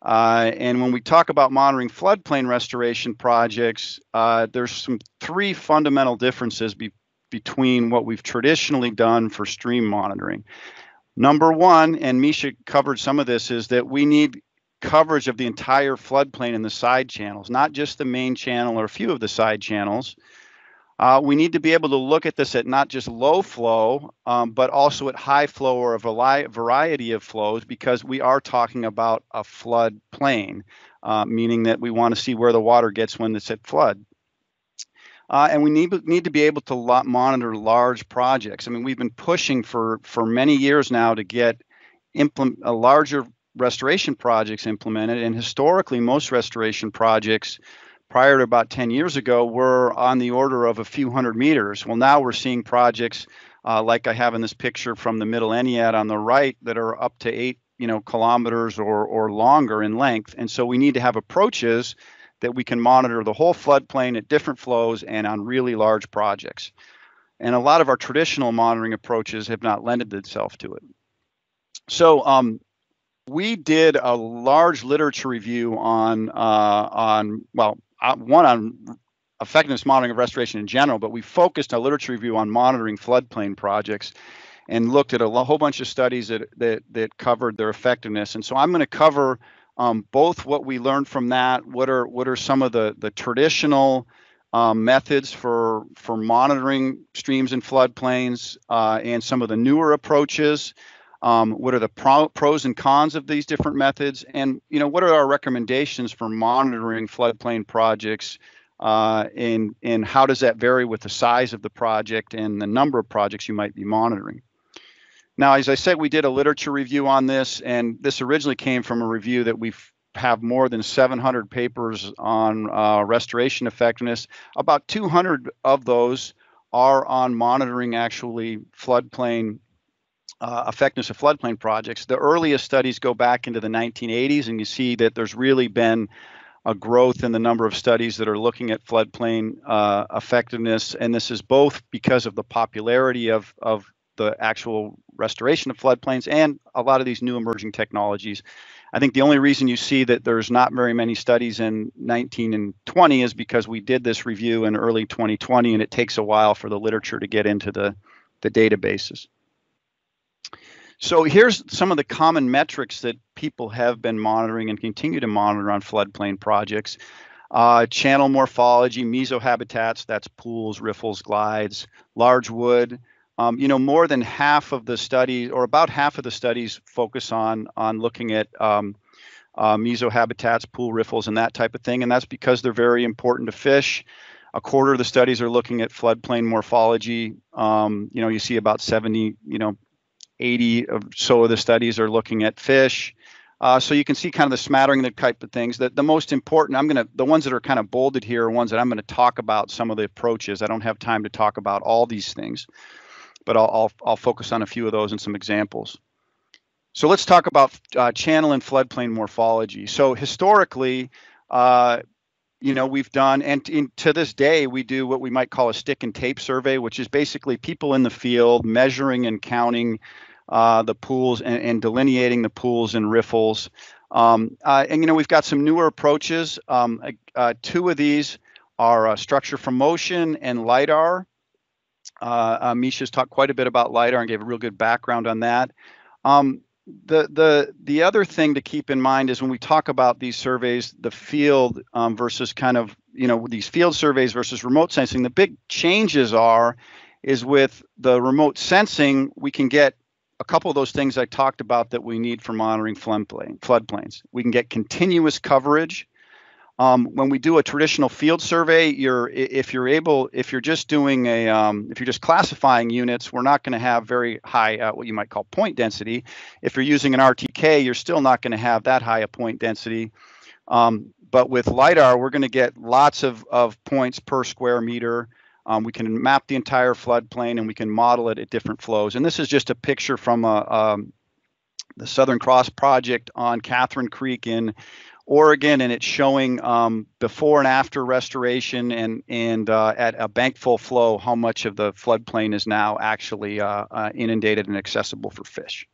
Uh, and when we talk about monitoring floodplain restoration projects, uh, there's some three fundamental differences be, between what we've traditionally done for stream monitoring. Number one, and Mischa covered some of this, is that we need coverage of the entire floodplain in the side channels, not just the main channel or a few of the side channels. Uh, we need to be able to look at this at not just low flow, um, but also at high flow or a variety of flows because we are talking about a flood plain, uh, meaning that we want to see where the water gets when it's at flood. Uh, and we need need to be able to monitor large projects. I mean, we've been pushing for for many years now to get implement a larger restoration projects implemented. And historically, most restoration projects prior to about 10 years ago were on the order of a few hundred meters. Well, now we're seeing projects uh, like I have in this picture from the Middle Entiat on the right that are up to eight you know kilometers or or longer in length. And so we need to have approaches that we can monitor the whole floodplain at different flows and on really large projects. And a lot of our traditional monitoring approaches have not lended themselves to it. So um, we did a large literature review on uh, on well uh, one on effectiveness monitoring of restoration in general, but we focused a literature review on monitoring floodplain projects and looked at a whole bunch of studies that that, that covered their effectiveness. And so I'm going to cover um, both what we learned from that, what are what are some of the the traditional um, methods for for monitoring streams and floodplains uh, and some of the newer approaches. Um, what are the pro- pros and cons of these different methods? And you know, what are our recommendations for monitoring floodplain projects? Uh, and and how does that vary with the size of the project and the number of projects you might be monitoring? Now, as I said, we did a literature review on this, and this originally came from a review that we have more than 700 papers on uh, restoration effectiveness. About 200 of those are on monitoring actually floodplain uh, effectiveness of floodplain projects. The earliest studies go back into the 1980s, and you see that there's really been a growth in the number of studies that are looking at floodplain uh, effectiveness, and this is both because of the popularity of, of the actual restoration of floodplains and a lot of these new emerging technologies. I think the only reason you see that there's not very many studies in 19 and 20 is because we did this review in early 2020 and it takes a while for the literature to get into the, the databases. So here's some of the common metrics that people have been monitoring and continue to monitor on floodplain projects. Uh, channel morphology, mesohabitats, that's pools, riffles, glides, large wood, um, you know, more than half of the studies, or about half of the studies, focus on on looking at um, uh, mesohabitats, pool riffles, and that type of thing, and that's because they're very important to fish. A quarter of the studies are looking at floodplain morphology. Um, you know, you see about 70, you know, 80 or so of the studies are looking at fish. Uh, so you can see kind of the smattering the type of things. That the most important, I'm gonna, the ones that are kind of bolded here are ones that I'm gonna talk about some of the approaches. I don't have time to talk about all these things but I'll, I'll, I'll focus on a few of those and some examples. So let's talk about uh, channel and floodplain morphology. So historically, uh, you know, we've done, and in, to this day, we do what we might call a stick and tape survey, which is basically people in the field measuring and counting uh, the pools and, and, delineating the pools and riffles. Um, uh, and, you know, we've got some newer approaches. Um, uh, two of these are uh, structure from motion and LIDAR. Uh, uh, Mischa's talked quite a bit about LIDAR and gave a real good background on that. Um, the the the other thing to keep in mind is when we talk about these surveys, the field um, versus kind of you know these field surveys versus remote sensing. The big changes are is with the remote sensing, we can get a couple of those things I talked about that we need for monitoring floodplain, floodplains. We can get continuous coverage um, when we do a traditional field survey, you're if you're able, if you're just doing a, um, if you're just classifying units, we're not going to have very high, uh, what you might call point density. If you're using an RTK, you're still not going to have that high a point density. Um, but with LIDAR, we're going to get lots of, of points per square meter. Um, we can map the entire floodplain and we can model it at different flows. And this is just a picture from a, um, the Southern Cross project on Catherine Creek in Oregon, and it's showing um, before and after restoration and and uh, at a bank full flow how much of the floodplain is now actually uh, uh, inundated and accessible for fish.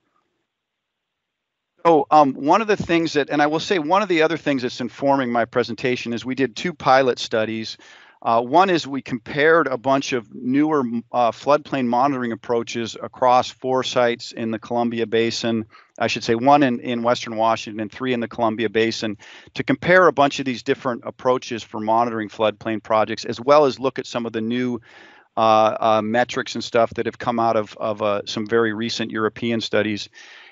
So um, one of the things that, and I will say one of the other things that's informing my presentation is we did two pilot studies uh, one is we compared a bunch of newer uh, floodplain monitoring approaches across four sites in the Columbia Basin. I should say one in, in Western Washington and three in the Columbia Basin to compare a bunch of these different approaches for monitoring floodplain projects, as well as look at some of the new uh, uh metrics and stuff that have come out of, of uh, some very recent European studies.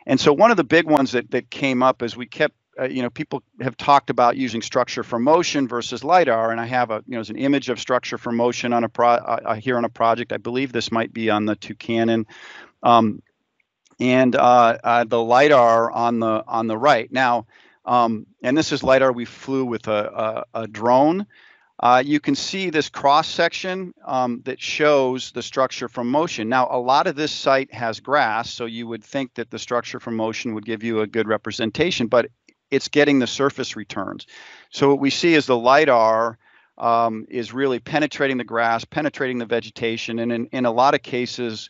And so one of the big ones that, that came up as we kept uh, you know, people have talked about using structure for motion versus lidar, and I have a, you know, as an image of structure for motion on a pro uh, uh, here on a project. I believe this might be on the Tucannon, um, and uh, uh, the lidar on the on the right. Now, um, and this is lidar we flew with a a, a drone. Uh, you can see this cross section um, that shows the structure from motion. Now, a lot of this site has grass, so you would think that the structure from motion would give you a good representation, but it's getting the surface returns. So what we see is the LIDAR um, is really penetrating the grass, penetrating the vegetation, and in, in a lot of cases,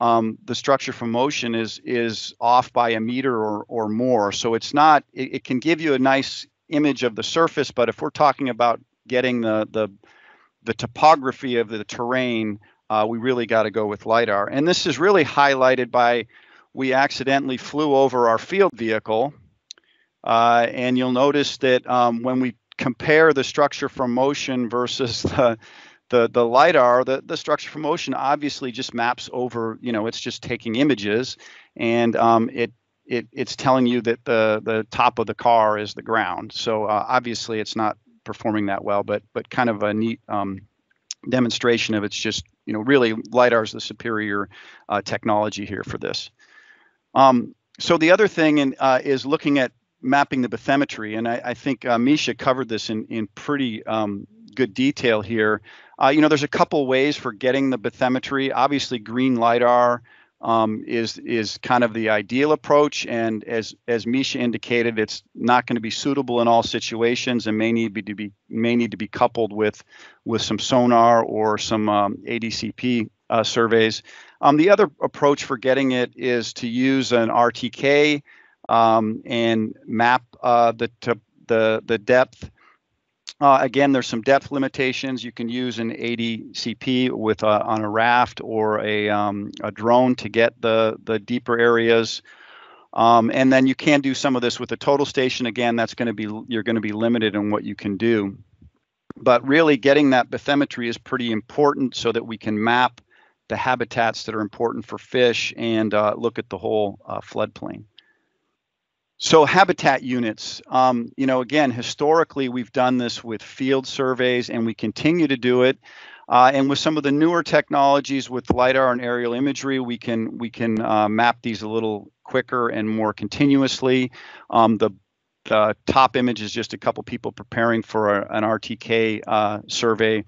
um, the structure from motion is is off by a meter or, or more. So it's not, it, it can give you a nice image of the surface, but if we're talking about getting the the the topography of the terrain, uh, we really got to go with LIDAR. And this is really highlighted by we accidentally flew over our field vehicle uh, and you'll notice that um, when we compare the structure from motion versus the the the lidar the the structure from motion obviously just maps over you know it's just taking images. And um, it it it's telling you that the the top of the car is the ground. So uh, obviously it's not performing that well but but kind of a neat um, demonstration of it's just you know really lidar is the superior uh, technology here for this. Um, so the other thing in, uh, is looking at mapping the bathymetry and i, I think uh, mischa covered this in in pretty um, good detail here uh, you know, there's a couple ways for getting the bathymetry. Obviously, green lidar um, is is kind of the ideal approach, and as as Mischa indicated, it's not going to be suitable in all situations, and may need be to be may need to be coupled with with some sonar or some um, ADCP uh, surveys. Um, the other approach for getting it is to use an RTK um, and map uh, the the the depth uh, again, there's some depth limitations. You can use an ADCP with a, on a raft or a, um, a drone to get the, the deeper areas. Um, and then you can do some of this with a total station. Again, that's going to be you're going to be limited in what you can do. But really, getting that bathymetry is pretty important so that we can map the habitats that are important for fish and uh, look at the whole uh, floodplain. So habitat units, um, you know, again, historically we've done this with field surveys, and we continue to do it. Uh, and with some of the newer technologies, with lidar and aerial imagery, we can we can uh, map these a little quicker and more continuously. Um, the the top image is just a couple people preparing for a, an RTK uh, survey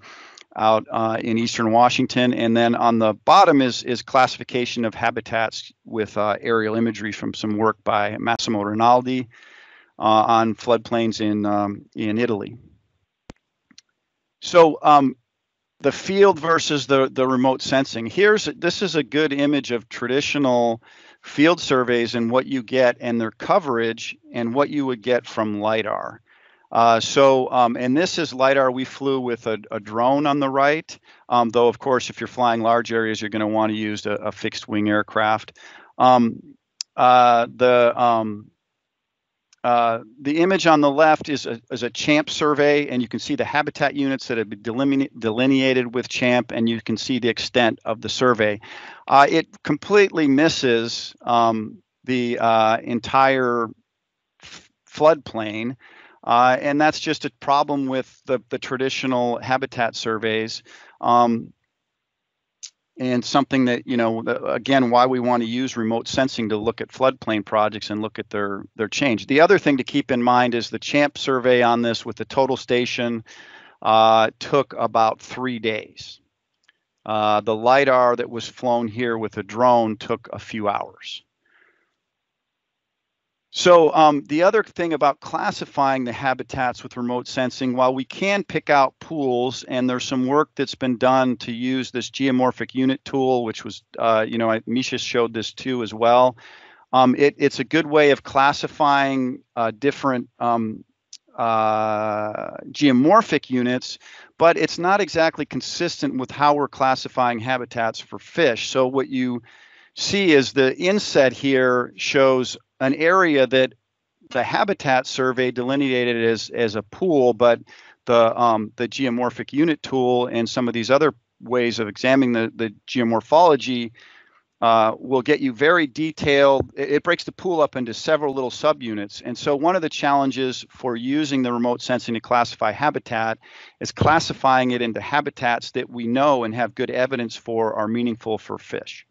out uh, in eastern Washington. And then on the bottom is, is classification of habitats with uh, aerial imagery from some work by Massimo Rinaldi uh, on floodplains in, um, in Italy. So um, the field versus the, the remote sensing. Here's this is a good image of traditional field surveys and what you get and their coverage and what you would get from LIDAR. Uh, so, um, and this is LiDAR. We flew with a, a drone on the right, um, though, of course, if you're flying large areas, you're going to want to use a, a, fixed wing aircraft. Um, uh, the um, uh, the image on the left is a, is a CHAMP survey, and you can see the habitat units that have been delineated with CHAMP, and you can see the extent of the survey. Uh, it completely misses um, the uh, entire floodplain. Uh, and that's just a problem with the, the traditional habitat surveys. Um, and something that, you know, again, why we want to use remote sensing to look at floodplain projects and look at their, their change. The other thing to keep in mind is the CHAMP survey on this with the total station uh, took about three days. Uh, the LiDAR that was flown here with a drone took a few hours. So um, the other thing about classifying the habitats with remote sensing, while we can pick out pools, and there's some work that's been done to use this geomorphic unit tool, which was, uh, you know, I, Mischa showed this too as well. Um, it, it's a good way of classifying uh, different um, uh, geomorphic units, but it's not exactly consistent with how we're classifying habitats for fish. So what you see is the inset here shows an area that the habitat survey delineated as as a pool, but the um, the geomorphic unit tool and some of these other ways of examining the the geomorphology uh, will get you very detailed. It, it, breaks the pool up into several little subunits. And so one of the challenges for using the remote sensing to classify habitat is classifying it into habitats that we know and have good evidence for are meaningful for fish.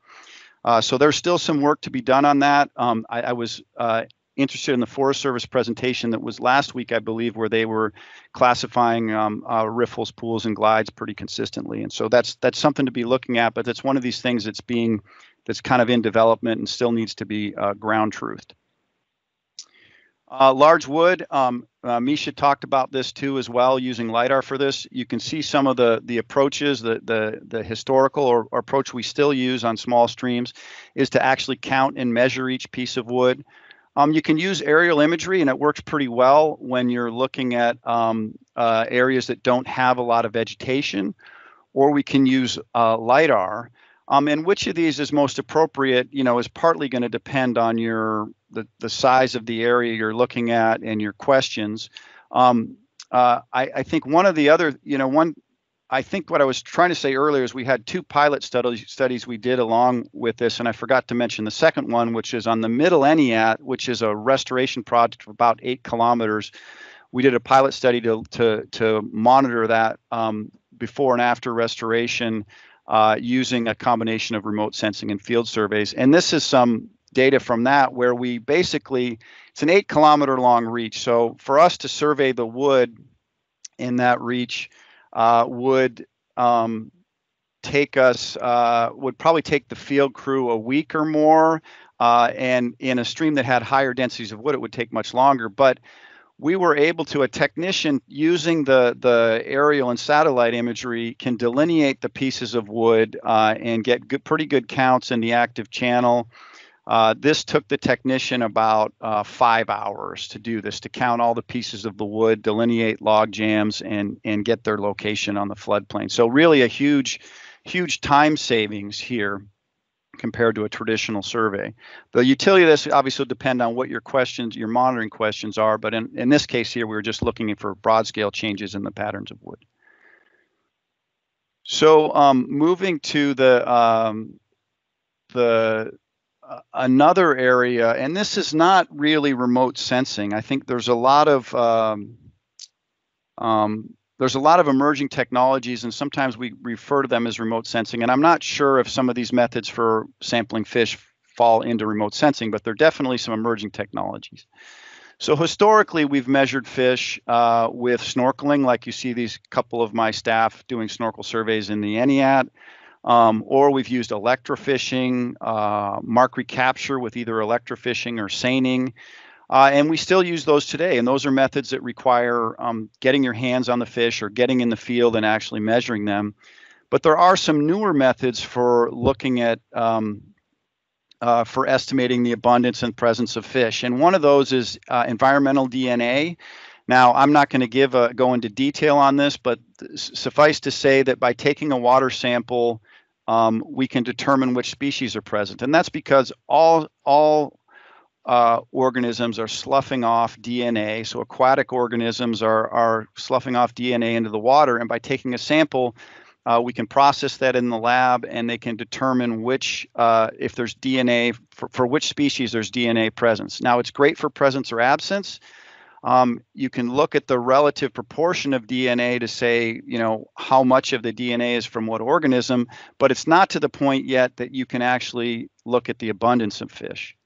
Uh, so there's still some work to be done on that. Um, I, I, was uh, interested in the Forest Service presentation that was last week, I believe, where they were classifying um, uh, riffles, pools, and glides pretty consistently. And so that's that's something to be looking at. But that's one of these things that's being that's kind of in development and still needs to be uh, ground truthed. Uh, large wood, um, uh, Mischa talked about this too as well, using LiDAR for this. You can see some of the, the approaches, the, the, the historical or, or, approach we still use on small streams is to actually count and measure each piece of wood. Um, you can use aerial imagery and it works pretty well when you're looking at um, uh, areas that don't have a lot of vegetation, or we can use uh, LiDAR. Um, and which of these is most appropriate, you know, is partly going to depend on your the, the size of the area you're looking at and your questions. Um, uh, I, I think one of the other, you know, one I think what I was trying to say earlier is we had two pilot studies studies we did along with this, and I forgot to mention the second one, which is on the Middle Entiat, which is a restoration project of about eight kilometers. We did a pilot study to to to monitor that um, before and after restoration uh, using a combination of remote sensing and field surveys. And this is some data from that where we basically it's an eight kilometer long reach. So for us to survey the wood in that reach uh, would um, take us uh, would probably take the field crew a week or more. Uh, and in a stream that had higher densities of wood, it would take much longer. But we were able to a technician using the the aerial and satellite imagery can delineate the pieces of wood uh, and get good, pretty good counts in the active channel. Uh, this took the technician about uh, five hours to do this, to count all the pieces of the wood, delineate log jams, and and get their location on the floodplain. So really a huge, huge time savings here compared to a traditional survey. The utility of this obviously will depend on what your questions, your monitoring questions are, but in, in this case here, we were just looking for broad scale changes in the patterns of wood. So um, moving to the um, the another area, and this is not really remote sensing. I think there's a lot of um, um, there's a lot of emerging technologies, and sometimes we refer to them as remote sensing. And I'm not sure if some of these methods for sampling fish fall into remote sensing, but they're definitely some emerging technologies. So historically, we've measured fish uh, with snorkeling, like you see these couple of my staff doing snorkel surveys in the Entiat. Um, or we've used electrofishing, uh, mark recapture with either electrofishing or seining. Uh, and we still use those today. And those are methods that require um, getting your hands on the fish or getting in the field and actually measuring them. But there are some newer methods for looking at um, uh, for estimating the abundance and presence of fish. And one of those is uh, environmental DNA. Now, I'm not going to give a, go into detail on this, but suffice to say that by taking a water sample um, we can determine which species are present. And that's because all, all uh, organisms are sloughing off DNA. So aquatic organisms are, are sloughing off DNA into the water. And by taking a sample, uh, we can process that in the lab and they can determine which, uh, if there's DNA, for, for which species there's DNA presence. Now, it's great for presence or absence um, you can look at the relative proportion of DNA to say, you know, how much of the DNA is from what organism, but it's not to the point yet that you can actually look at the abundance of fish.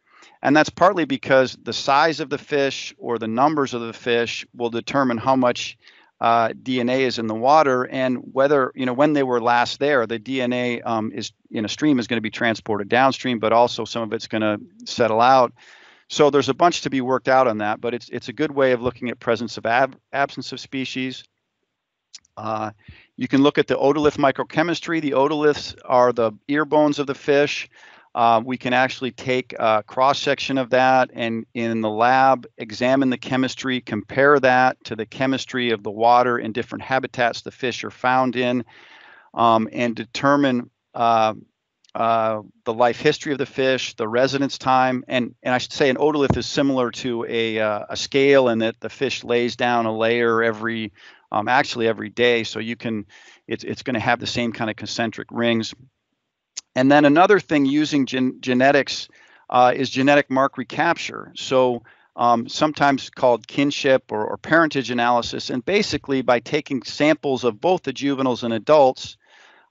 And that's partly because the size of the fish or the numbers of the fish will determine how much uh, DNA is in the water and whether, you know, when they were last there, the DNA um, is in a stream is going to be transported downstream, but also some of it's going to settle out. So there's a bunch to be worked out on that, but it's it's a good way of looking at presence of ab- absence of species. Uh, you can look at the otolith microchemistry. The otoliths are the ear bones of the fish. Uh, we can actually take a cross section of that and in the lab examine the chemistry, compare that to the chemistry of the water in different habitats the fish are found in, um, and determine uh, uh, the life history of the fish, the residence time, and and I should say an otolith is similar to a uh, a scale in that the fish lays down a layer every um, actually every day, so you can it's it's going to have the same kind of concentric rings. And then another thing using gen- genetics uh, is genetic mark recapture. So um, sometimes called kinship or, or parentage analysis, and basically by taking samples of both the juveniles and adults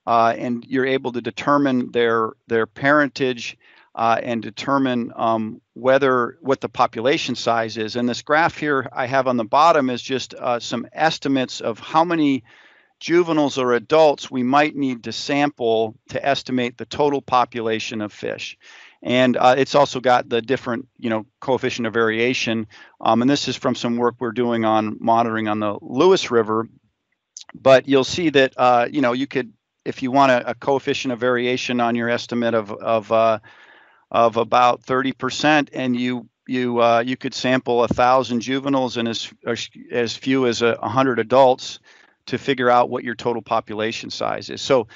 uh, and you're able to determine their their parentage uh, and determine um, whether what the population size is. And this graph here I have on the bottom is just uh, some estimates of how many juveniles or adults we might need to sample to estimate the total population of fish. And uh, it's also got the different, you know, coefficient of variation. Um, and this is from some work we're doing on monitoring on the Lewis River. But you'll see that, uh, you know, you could if you want a, a, coefficient of variation on your estimate of of uh, of about 30%, and you you uh, you could sample a thousand juveniles and as as few as a hundred adults to figure out what your total population size is. So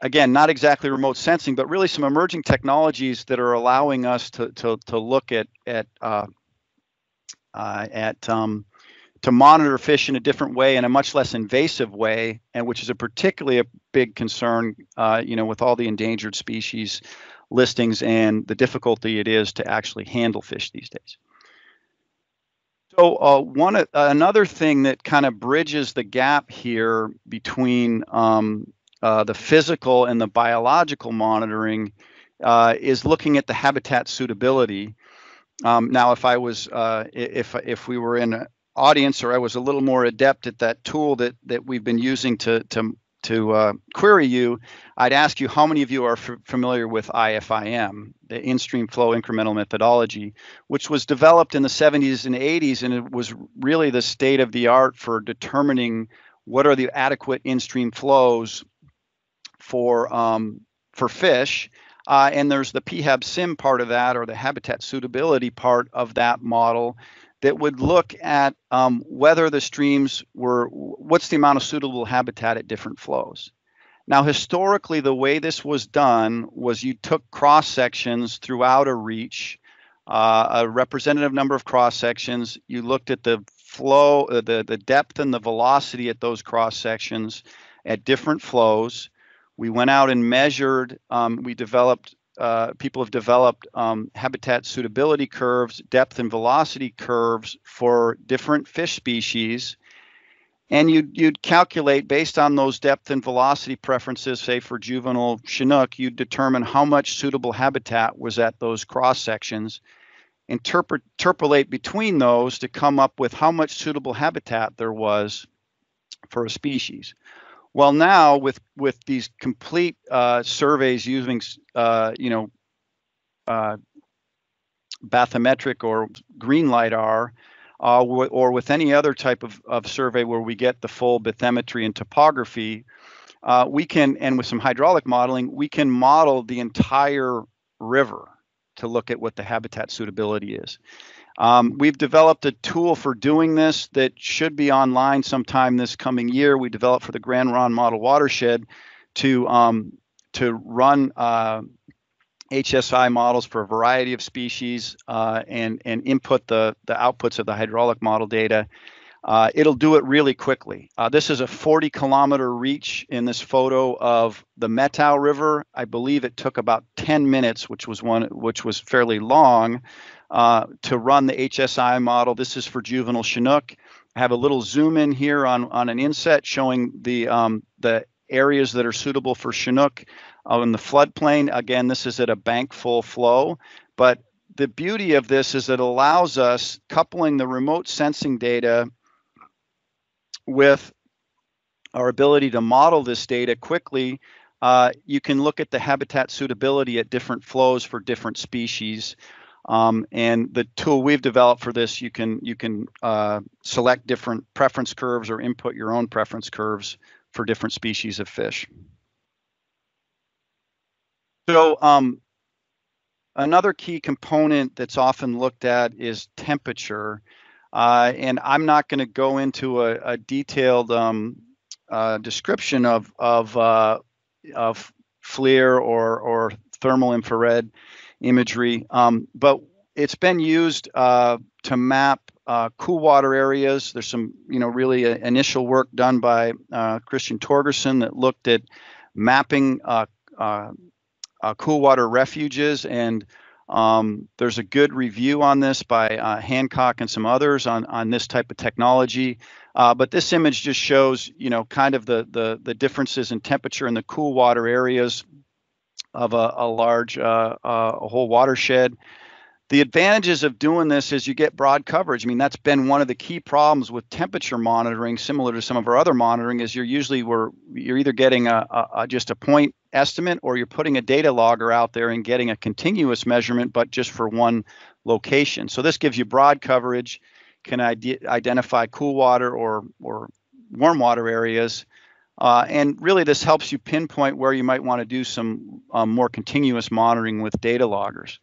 again, not exactly remote sensing, but really some emerging technologies that are allowing us to to to look at at uh, uh, at um, to monitor fish in a different way, in a much less invasive way, and which is a particularly a big concern, uh, you know, with all the endangered species listings and the difficulty it is to actually handle fish these days. So uh, one uh, another thing that kind of bridges the gap here between um, uh, the physical and the biological monitoring uh, is looking at the habitat suitability. Um, now, if I was uh, if if we were in an audience or I was a little more adept at that tool that that we've been using to to to uh, query you, I'd ask you how many of you are f- familiar with IFIM, the in-stream flow incremental methodology, which was developed in the 70s and 80s, and it was really the state of the art for determining what are the adequate in-stream flows for um, for fish. Uh, and there's the PHABSIM part of that, or the habitat suitability part of that model, that would look at um, whether the streams were, what's the amount of suitable habitat at different flows. Now, historically, the way this was done was you took cross sections throughout a reach, uh, a representative number of cross sections. You looked at the flow, uh, the, the depth and the velocity at those cross sections at different flows. We went out and measured, um, we developed uh, people have developed um, habitat suitability curves, depth and velocity curves for different fish species. And you'd, you'd calculate based on those depth and velocity preferences, say for juvenile Chinook, you'd determine how much suitable habitat was at those cross sections, interpret, interpolate between those to come up with how much suitable habitat there was for a species. Well, now with with these complete uh, surveys using uh, you know uh, bathymetric or green lidar, uh, or with any other type of, of survey where we get the full bathymetry and topography, uh, we can and with some hydraulic modeling, we can model the entire river to look at what the habitat suitability is. Um, we've developed a tool for doing this that should be online sometime this coming year. We developed for the Grand Ronde Model Watershed to um, to run uh, HSI models for a variety of species uh, and and input the the outputs of the hydraulic model data. Uh, it'll do it really quickly. Uh, this is a 40 kilometer reach in this photo of the Methow River. I believe it took about 10 minutes, which was one which was fairly long, uh, to run the HSI model. This is for juvenile Chinook. I have a little zoom in here on, on an inset showing the, um, the areas that are suitable for Chinook uh, in the floodplain. Again, this is at a bank full flow, but the beauty of this is it allows us coupling the remote sensing data with our ability to model this data quickly. Uh, you can look at the habitat suitability at different flows for different species. Um, and the tool we've developed for this, you can you can uh, select different preference curves or input your own preference curves for different species of fish. So um, another key component that's often looked at is temperature. Uh, and I'm not going to go into a, a detailed um, uh, description of of uh, of FLIR or or thermal infrared imagery. Um, but it's been used uh, to map uh, cool water areas. There's some, you know, really uh, initial work done by uh, Christian Torgersen that looked at mapping uh, uh, cool water refuges and um, there's a good review on this by Hancock and some others on, on this type of technology. But this image just shows, you know, kind of the, the, the differences in temperature in the cool water areas of a, a large uh, uh, a whole watershed. The advantages of doing this is you get broad coverage. I mean, that's been one of the key problems with temperature monitoring, similar to some of our other monitoring, is you're usually we're you're either getting a, a, a just a point estimate or you're putting a data logger out there and getting a continuous measurement, but just for one location. So this gives you broad coverage, can ide- identify cool water or or warm water areas, uh, and really, this helps you pinpoint where you might want to do some um, more continuous monitoring with data loggers.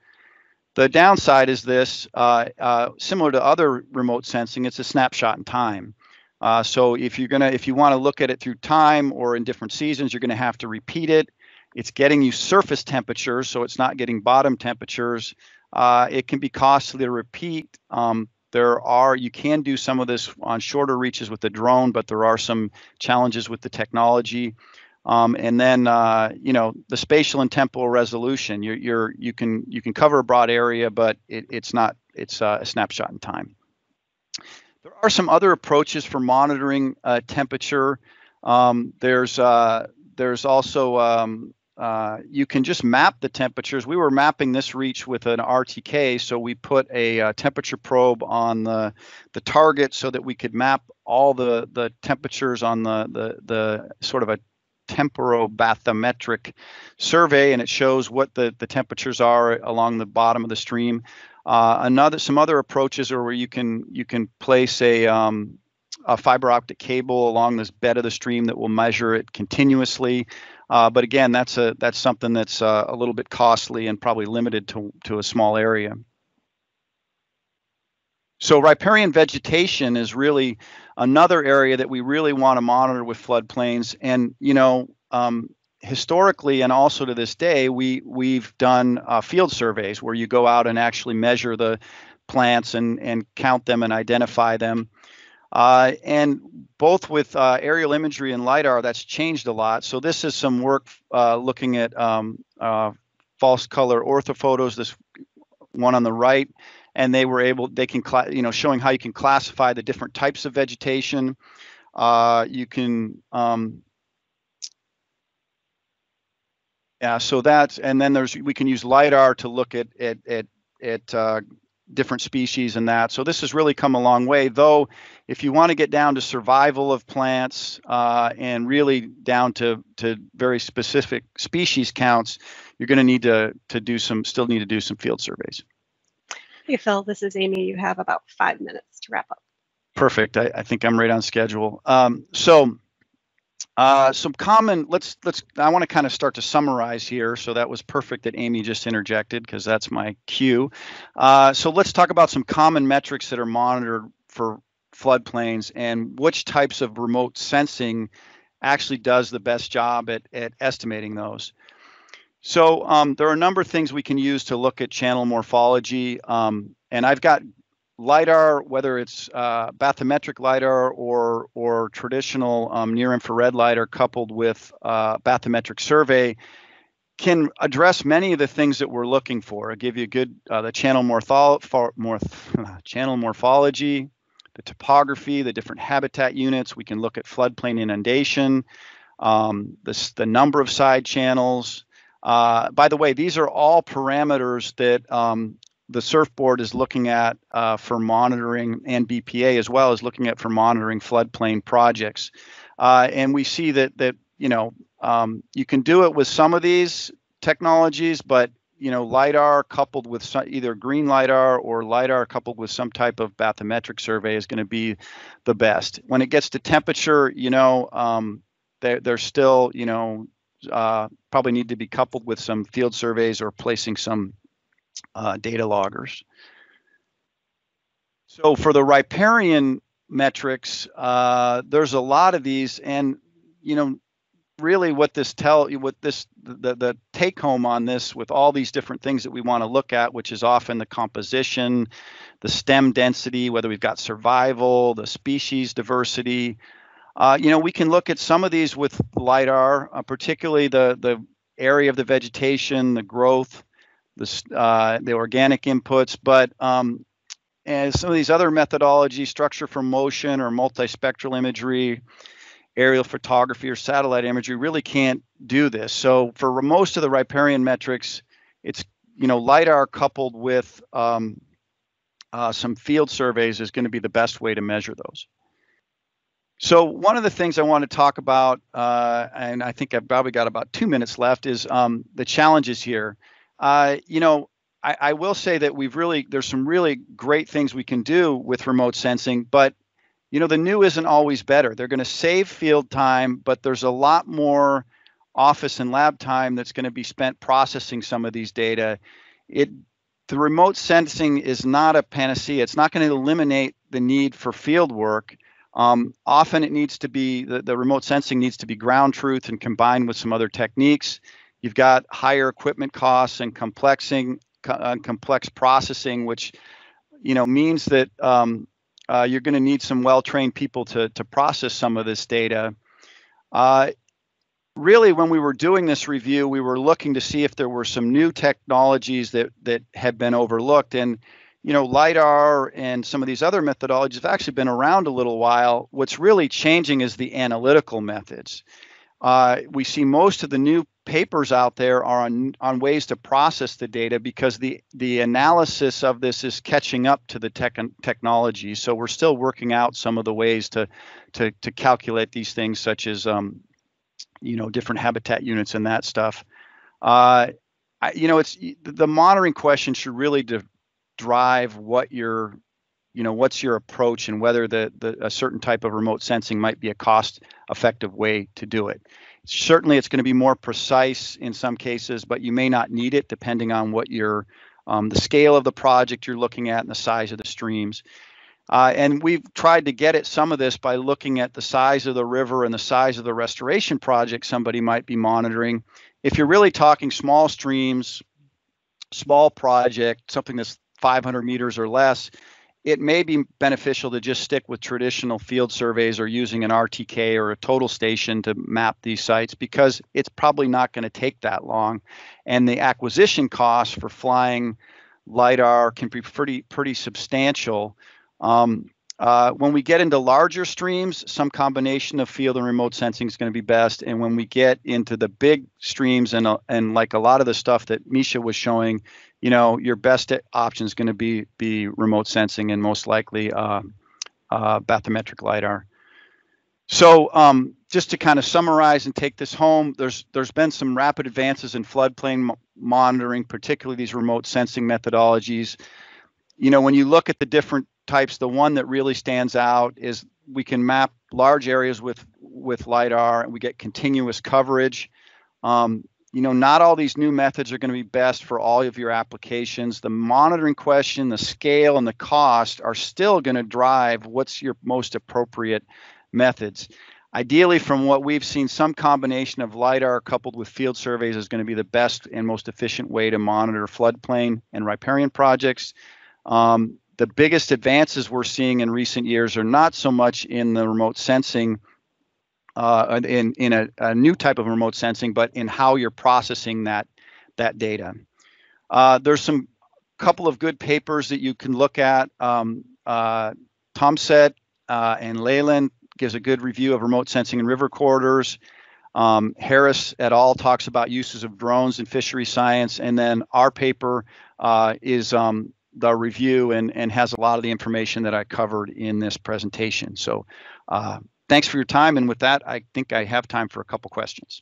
The downside is this, uh, uh, similar to other remote sensing, it's a snapshot in time. Uh, so if you're gonna, if you want to look at it through time or in different seasons, you're gonna have to repeat it. It's getting you surface temperatures, so it's not getting bottom temperatures. Uh, it can be costly to repeat. Um, there are you can do some of this on shorter reaches with the drone, but there are some challenges with the technology. Um, and then uh, you know the spatial and temporal resolution. You're, you're you can you can cover a broad area, but it, it's not it's uh, a snapshot in time. There are some other approaches for monitoring uh, temperature. Um, there's uh, there's also um, uh, you can just map the temperatures. We were mapping this reach with an RTK, so we put a uh, temperature probe on the the target so that we could map all the the temperatures on the the the sort of a temperobathymetric survey, and it shows what the, the temperatures are along the bottom of the stream. Uh, another, some other approaches are where you can you can place a, um, a fiber optic cable along this bed of the stream that will measure it continuously. Uh, but again, that's a that's something that's uh, a little bit costly and probably limited to to a small area. So riparian vegetation is really another area that we really want to monitor with floodplains. And you know, um, historically and also to this day, we we've done uh, field surveys where you go out and actually measure the plants and and count them and identify them. Uh, and both with uh, aerial imagery and lidar, that's changed a lot. So this is some work uh, looking at um, uh, false color orthophotos. This one on the right and they were able they can you know showing how you can classify the different types of vegetation uh, you can um, yeah so that's and then there's we can use lidar to look at at at, at uh, different species and that so this has really come a long way though if you want to get down to survival of plants uh, and really down to to very specific species counts you're going to need to to do some still need to do some field surveys Hey, Phil, this is Amy. You have about five minutes to wrap up. Perfect. I, I think I'm right on schedule. Um, so, uh, some common. Let's let's. I want to kind of start to summarize here. So that was perfect that Amy just interjected because that's my cue. Uh, so let's talk about some common metrics that are monitored for floodplains and which types of remote sensing actually does the best job at, at estimating those. So um, there are a number of things we can use to look at channel morphology. Um, and I've got LIDAR, whether it's uh, bathymetric LIDAR or, or traditional um, near infrared LIDAR coupled with uh, bathymetric survey, can address many of the things that we're looking for. I'll give you good, uh, the channel, morpholo- morph- channel morphology, the topography, the different habitat units. We can look at floodplain inundation, um, the, the number of side channels, uh, by the way, these are all parameters that um, the surfboard is looking at uh, for monitoring and BPA as well as looking at for monitoring floodplain projects. Uh, and we see that that you know um, you can do it with some of these technologies, but you know lidar coupled with some, either green lidar or lidar coupled with some type of bathymetric survey is going to be the best. When it gets to temperature, you know um, they're, they're still you know uh, probably need to be coupled with some field surveys or placing some uh, data loggers. So for the riparian metrics, uh, there's a lot of these, and you know, really what this tell what this the the take home on this with all these different things that we want to look at, which is often the composition, the stem density, whether we've got survival, the species diversity, uh, you know, we can look at some of these with LIDAR, uh, particularly the, the area of the vegetation, the growth, the, uh, the organic inputs, but um, and some of these other methodologies, structure from motion or multispectral imagery, aerial photography or satellite imagery really can't do this. So for most of the riparian metrics, it's you know lidar coupled with um, uh, some field surveys is going to be the best way to measure those. So one of the things I want to talk about, uh, and I think I've probably got about two minutes left, is um, the challenges here. Uh, you know, I, I, will say that we've really there's some really great things we can do with remote sensing, but you know the new isn't always better. They're going to save field time, but there's a lot more office and lab time that's going to be spent processing some of these data. It the remote sensing is not a panacea. It's not going to eliminate the need for field work um, often it needs to be the, the remote sensing needs to be ground truth and combined with some other techniques. You've got higher equipment costs and complexing uh, complex processing, which you know, means that um, uh, you're going to need some well-trained people to to process some of this data. Uh, really, when we were doing this review, we were looking to see if there were some new technologies that that had been overlooked, and you know, lidar and some of these other methodologies have actually been around a little while. What's really changing is the analytical methods. Uh, we see most of the new papers out there are on, on ways to process the data because the, the analysis of this is catching up to the tech technology. So we're still working out some of the ways to, to, to calculate these things, such as um, you know different habitat units and that stuff. Uh, I, you know, it's the monitoring question should really de- drive what your you know what's your approach and whether the, the a certain type of remote sensing might be a cost effective way to do it certainly it's going to be more precise in some cases but you may not need it depending on what your um, the scale of the project you're looking at and the size of the streams. Uh, and we've tried to get at some of this by looking at the size of the river and the size of the restoration project somebody might be monitoring. If you're really talking small streams small project something that's 500 meters or less it may be beneficial to just stick with traditional field surveys or using an RTK or a total station to map these sites because it's probably not going to take that long. And the acquisition costs for flying LIDAR can be pretty, pretty substantial. Um, uh, when we get into larger streams, some combination of field and remote sensing is going to be best. And when we get into the big streams and uh, and like a lot of the stuff that Mischa was showing, you know, your best option is going to be be remote sensing and most likely uh, uh, bathymetric lidar. So um, just to kind of summarize and take this home, there's there's been some rapid advances in floodplain monitoring, particularly these remote sensing methodologies. You know, when you look at the different types, the one that really stands out is we can map large areas with with lidar, and we get continuous coverage. Um, you know, not all these new methods are going to be best for all of your applications. The monitoring question, the scale, and the cost are still going to drive what's your most appropriate methods. Ideally, from what we've seen, some combination of LIDAR coupled with field surveys is going to be the best and most efficient way to monitor floodplain and riparian projects. Um, the biggest advances we're seeing in recent years are not so much in the remote sensing uh, in in a, a, new type of remote sensing, but in how you're processing that that data. Uh, there's some couple of good papers that you can look at. Um, uh, Tomsett uh, and Leyland gives a good review of remote sensing in river corridors. Um, Harris et al. talks about uses of drones in fishery science, and then our paper uh, is um, the review and, and has a lot of the information that I covered in this presentation. So uh, thanks for your time. And with that, I think I have time for a couple questions.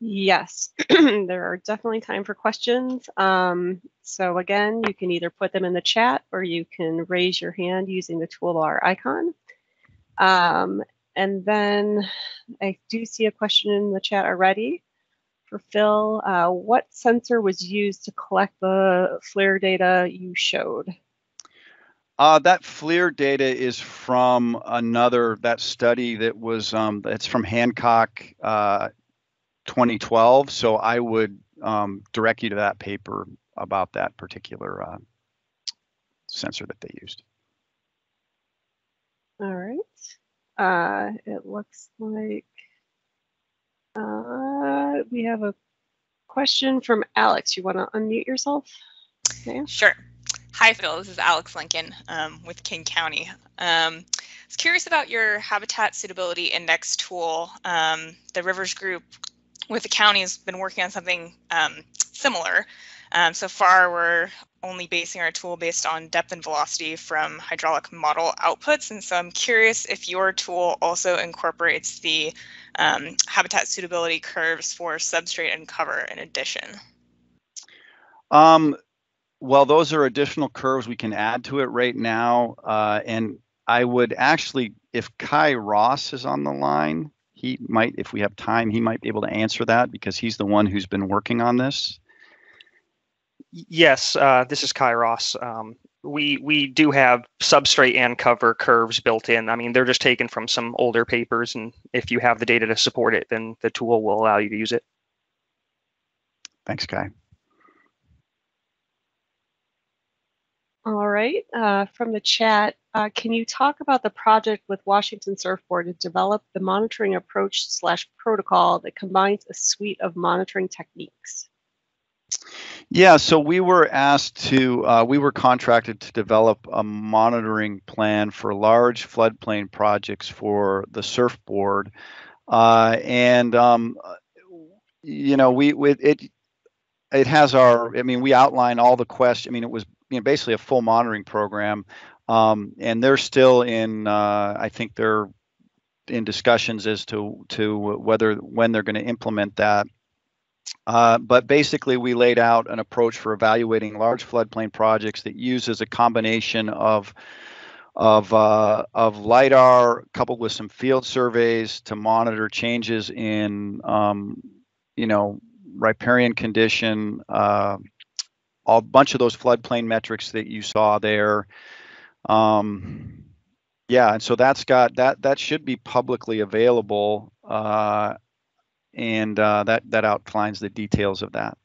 Yes, there are definitely time for questions. Um, so again, you can either put them in the chat or you can raise your hand using the toolbar icon. Um, and then I do see a question in the chat already Phil. Uh, what sensor was used to collect the FLIR data you showed? Uh, that FLIR data is from another that study that was um, it's from Hancock uh, 2012. So I would um, direct you to that paper about that particular uh, sensor that they used. All right. Uh, it looks like uh, we have a question from Alex. You want to unmute yourself? Sure. Hi, Phil. This is Alex Lincoln um, with King County. Um, I was curious about your habitat suitability index tool. Um, the Rivers Group with the county has been working on something um, similar. Um, so far, we're only basing our tool based on depth and velocity from hydraulic model outputs. And so I'm curious if your tool also incorporates the um, habitat suitability curves for substrate and cover in addition. Um, well, those are additional curves we can add to it right now. Uh, and I would actually, if Kai Ross is on the line, he might, if we have time, he might be able to answer that because he's the one who's been working on this. Yes, uh, this is Kai Ross. Um, we we do have substrate and cover curves built in. I mean, they're just taken from some older papers, and if you have the data to support it, then the tool will allow you to use it. Thanks, Kai. All right, uh, from the chat, uh, can you talk about the project with Washington Surfboard to develop the monitoring approach slash protocol that combines a suite of monitoring techniques? Yeah, so we were asked to, uh, we were contracted to develop a monitoring plan for large floodplain projects for the surfboard. Uh, and, um, you know, we, with it, it has our, I mean, we outline all the questions. I mean, it was you know, basically a full monitoring program. Um, and they're still in, uh, I think they're in discussions as to, to whether, when they're going to implement that. Uh, but basically, we laid out an approach for evaluating large floodplain projects that uses a combination of of uh, of lidar coupled with some field surveys to monitor changes in um, you know riparian condition, uh, a bunch of those floodplain metrics that you saw there. Um, yeah, and so that's got that that should be publicly available. Uh, and uh, that that outlines the details of that.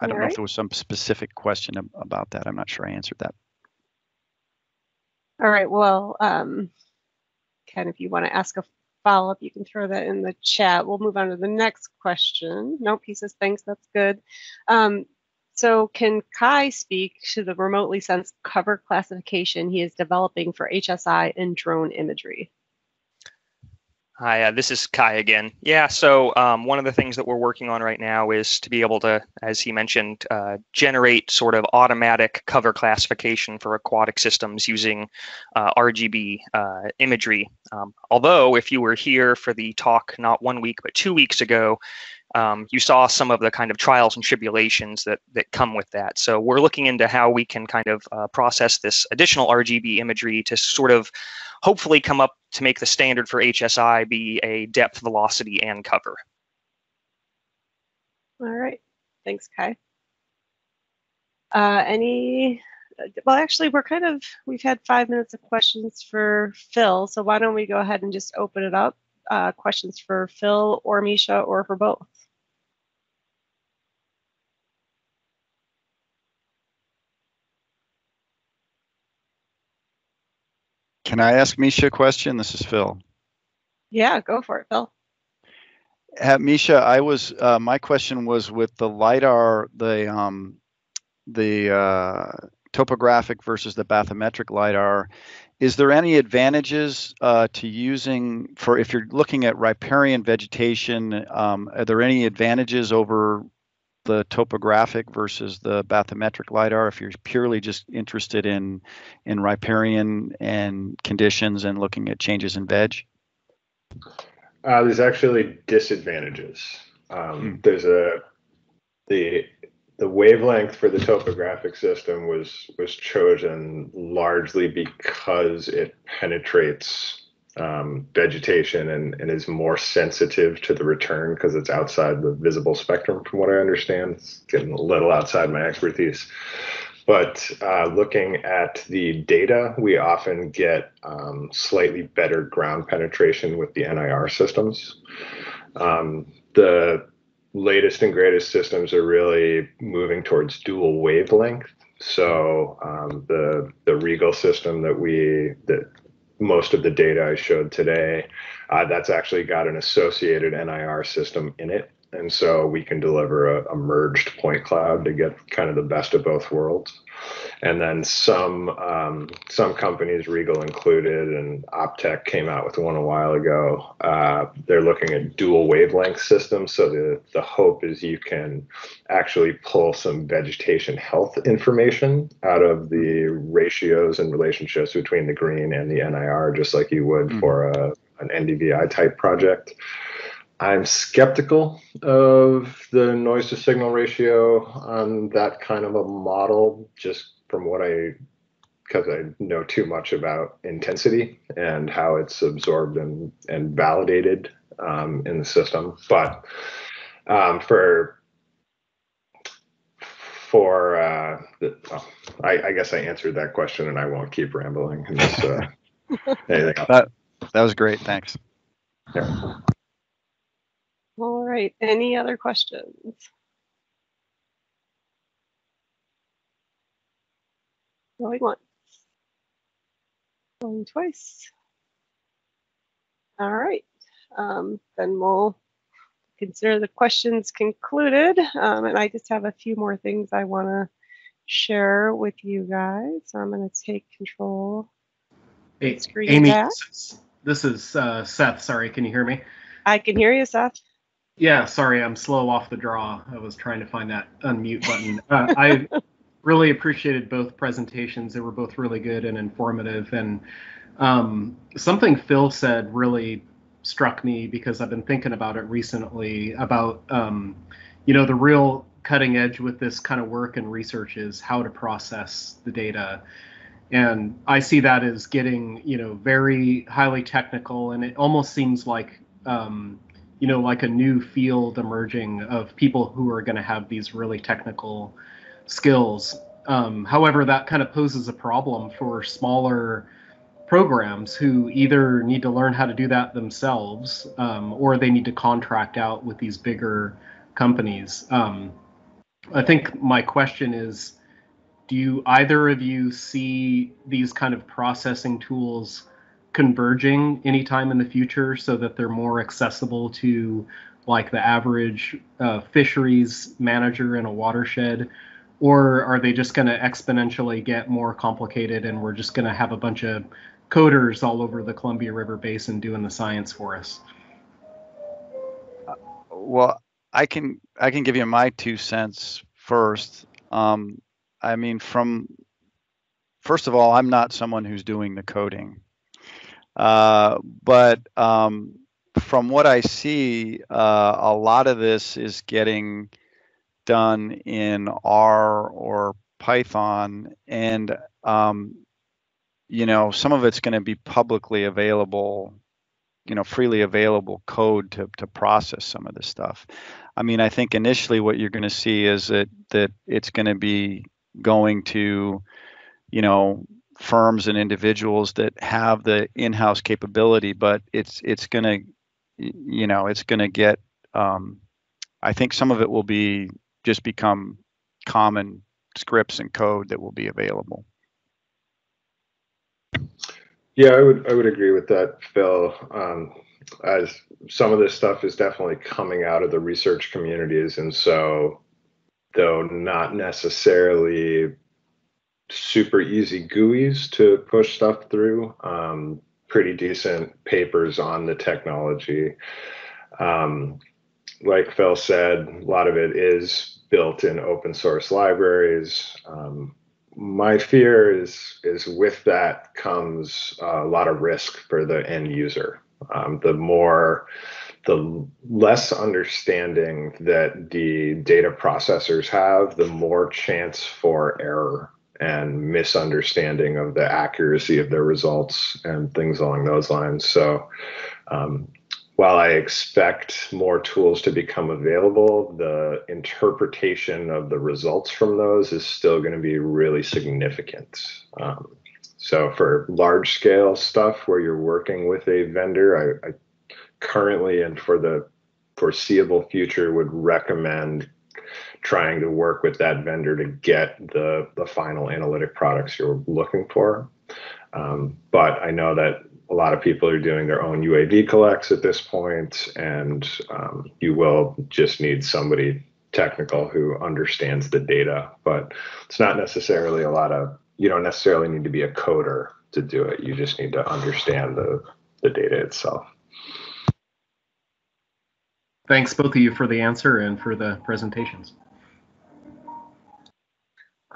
I don't know if there was some specific question about that. I'm not sure I answered that. All right. Well, um, Ken, if you want to ask a follow up, you can throw that in the chat. We'll move on to the next question. No pieces. Thanks. That's good. Um, so, can Kai speak to the remotely sensed cover classification he is developing for HSI and drone imagery? Hi, uh, this is Kai again. Yeah, so um, one of the things that we're working on right now is to be able to, as he mentioned, uh, generate sort of automatic cover classification for aquatic systems using uh, RGB uh, imagery. Um, although, if you were here for the talk not one week but two weeks ago, um, you saw some of the kind of trials and tribulations that that come with that. So we're looking into how we can kind of uh, process this additional RGB imagery to sort of hopefully come up to make the standard for HSI be a depth, velocity, and cover. All right. Thanks, Kai. Uh, any, well, actually, we're kind of, we've had five minutes of questions for Phil. So why don't we go ahead and just open it up? Uh, questions for Phil or Mischa or for both? Can I ask Mischa a question? This is Phil. Yeah, go for it, Phil. Uh, Mischa, I was uh, my question was with the lidar, the um, the uh, topographic versus the bathymetric lidar. Is there any advantages uh, to using for if you're looking at riparian vegetation? Um, are there any advantages over the topographic versus the bathymetric lidar if you're purely just interested in in riparian and conditions and looking at changes in veg? Uh, there's actually disadvantages. Um, hmm. There's a the the wavelength for the topographic system was was chosen largely because it penetrates um, vegetation and, and is more sensitive to the return because it's outside the visible spectrum, from what I understand. It's getting a little outside my expertise. But uh, looking at the data, we often get um, slightly better ground penetration with the NIR systems. Um, the latest and greatest systems are really moving towards dual wavelength. So um, the the Riegl system that we that most of the data I showed today, uh, that's actually got an associated NIR system in it. And so we can deliver a, a, merged point cloud to get kind of the best of both worlds. And then some um, some companies, Riegl included, and Optech came out with one a while ago. Uh, they're looking at dual wavelength systems. So the the hope is you can actually pull some vegetation health information out of the ratios and relationships between the green and the NIR, just like you would mm. for a, an NDVI type project. I'm skeptical of the noise to signal ratio on that kind of a model, just from what I, because I know too much about intensity and how it's absorbed and, and validated um, in the system. But um, for for uh, the, well, I, I, guess I answered that question, and I won't keep rambling. Unless, uh, anything else. That that was great. Thanks. Yeah. All right, any other questions? Going once. Going twice. All right. Um, then we'll consider the questions concluded. Um, and I just have a few more things I want to share with you guys. So I'm going to take control. Hey, Screen Amy, back. this is, this is uh, Seth. Sorry, can you hear me? I can hear you, Seth. Yeah, sorry, I'm slow off the draw. I was trying to find that unmute button. Uh, I really appreciated both presentations. They were both really good and informative. And um, something Phil said really struck me because I've been thinking about it recently about, um, you know, the real cutting edge with this kind of work and research is how to process the data. And I see that as getting, you know, very highly technical, and it almost seems like, um, you know, like a new field emerging of people who are going to have these really technical skills. Um, however, that kind of poses a problem for smaller programs who either need to learn how to do that themselves um, or they need to contract out with these bigger companies. Um, I think my question is do you either of you see these kind of processing tools converging anytime in the future so that they're more accessible to like the average uh, fisheries manager in a watershed or are they just going to exponentially get more complicated and we're just going to have a bunch of coders all over the Columbia River Basin doing the science for us? Well, I can I can give you my two cents first. Um, I mean, from first of all, I'm not someone who's doing the coding, uh, but um, from what I see, uh, a lot of this is getting done in R or Python, and um, you know, some of it's going to be publicly available, you know, freely available code to to process some of this stuff. I mean, I think initially what you're going to see is that that it's going to be going to, you know, firms and individuals that have the in-house capability, but it's it's going to, you know, it's going to get. Um, I think some of it will be just become common scripts and code that will be available. Yeah, I would I would agree with that, Phil. Um, as some of this stuff is definitely coming out of the research communities, and so though not necessarily super easy GUIs to push stuff through, um, pretty decent papers on the technology. Um, like Phil said, a lot of it is built in open source libraries. Um, my fear is is with that comes a lot of risk for the end user. Um, the more, the less understanding that the data processors have, the more chance for error and misunderstanding of the accuracy of their results and things along those lines. So, um, while I expect more tools to become available, the interpretation of the results from those is still going to be really significant. Um, so for large scale stuff where you're working with a vendor, I, I currently and for the foreseeable future would recommend trying to work with that vendor to get the, the final analytic products you're looking for. Um, but I know that a lot of people are doing their own UAV collects at this point, and um, you will just need somebody technical who understands the data. But it's not necessarily a lot of, you don't necessarily need to be a coder to do it. You just need to understand the, the data itself. Thanks both of you for the answer and for the presentations.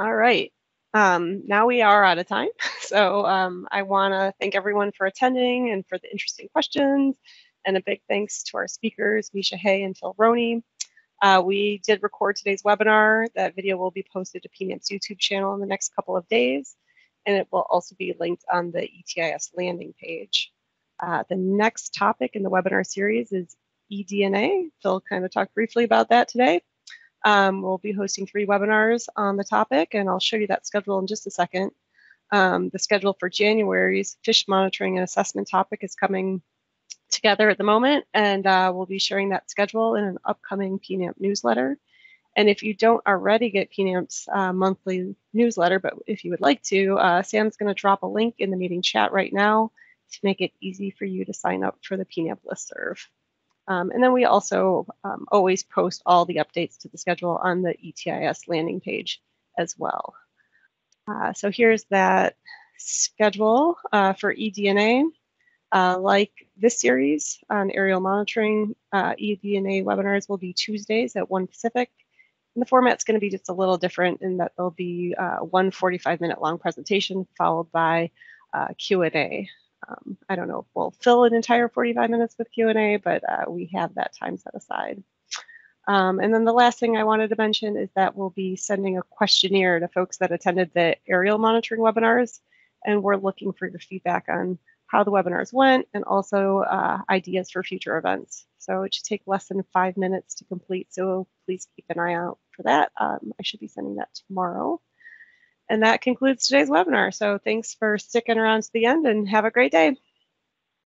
All right. Um, now we are out of time. So um, I want to thank everyone for attending and for the interesting questions. And a big thanks to our speakers, Mischa Hey and Phil Roni. Uh, we did record today's webinar. That video will be posted to PNAMP's YouTube channel in the next couple of days. And it will also be linked on the ETIS landing page. Uh, the next topic in the webinar series is eDNA. Phil kind of talked briefly about that today. Um, we'll be hosting three webinars on the topic, and I'll show you that schedule in just a second. Um, the schedule for January's fish monitoring and assessment topic is coming together at the moment, and uh, we'll be sharing that schedule in an upcoming PNAMP newsletter. And if you don't already get PNAMP's uh, monthly newsletter, but if you would like to, uh, Sam's going to drop a link in the meeting chat right now to make it easy for you to sign up for the PNAMP listserv. Um, and then we also um, always post all the updates to the schedule on the ETIS landing page as well. Uh, so here's that schedule uh, for eDNA. Uh, like this series on aerial monitoring, uh, eDNA webinars will be Tuesdays at 1 Pacific. And the format's going to be just a little different in that there'll be uh, one 45 minute long presentation followed by uh, Q&A. Um, I don't know if we'll fill an entire 45 minutes with Q&A, but uh, we have that time set aside. Um, and then the last thing I wanted to mention is that we'll be sending a questionnaire to folks that attended the aerial monitoring webinars, and we're looking for your feedback on how the webinars went and also uh, ideas for future events. So it should take less than five minutes to complete, so please keep an eye out for that. Um, I should be sending that tomorrow. And that concludes today's webinar. So thanks for sticking around to the end and have a great day.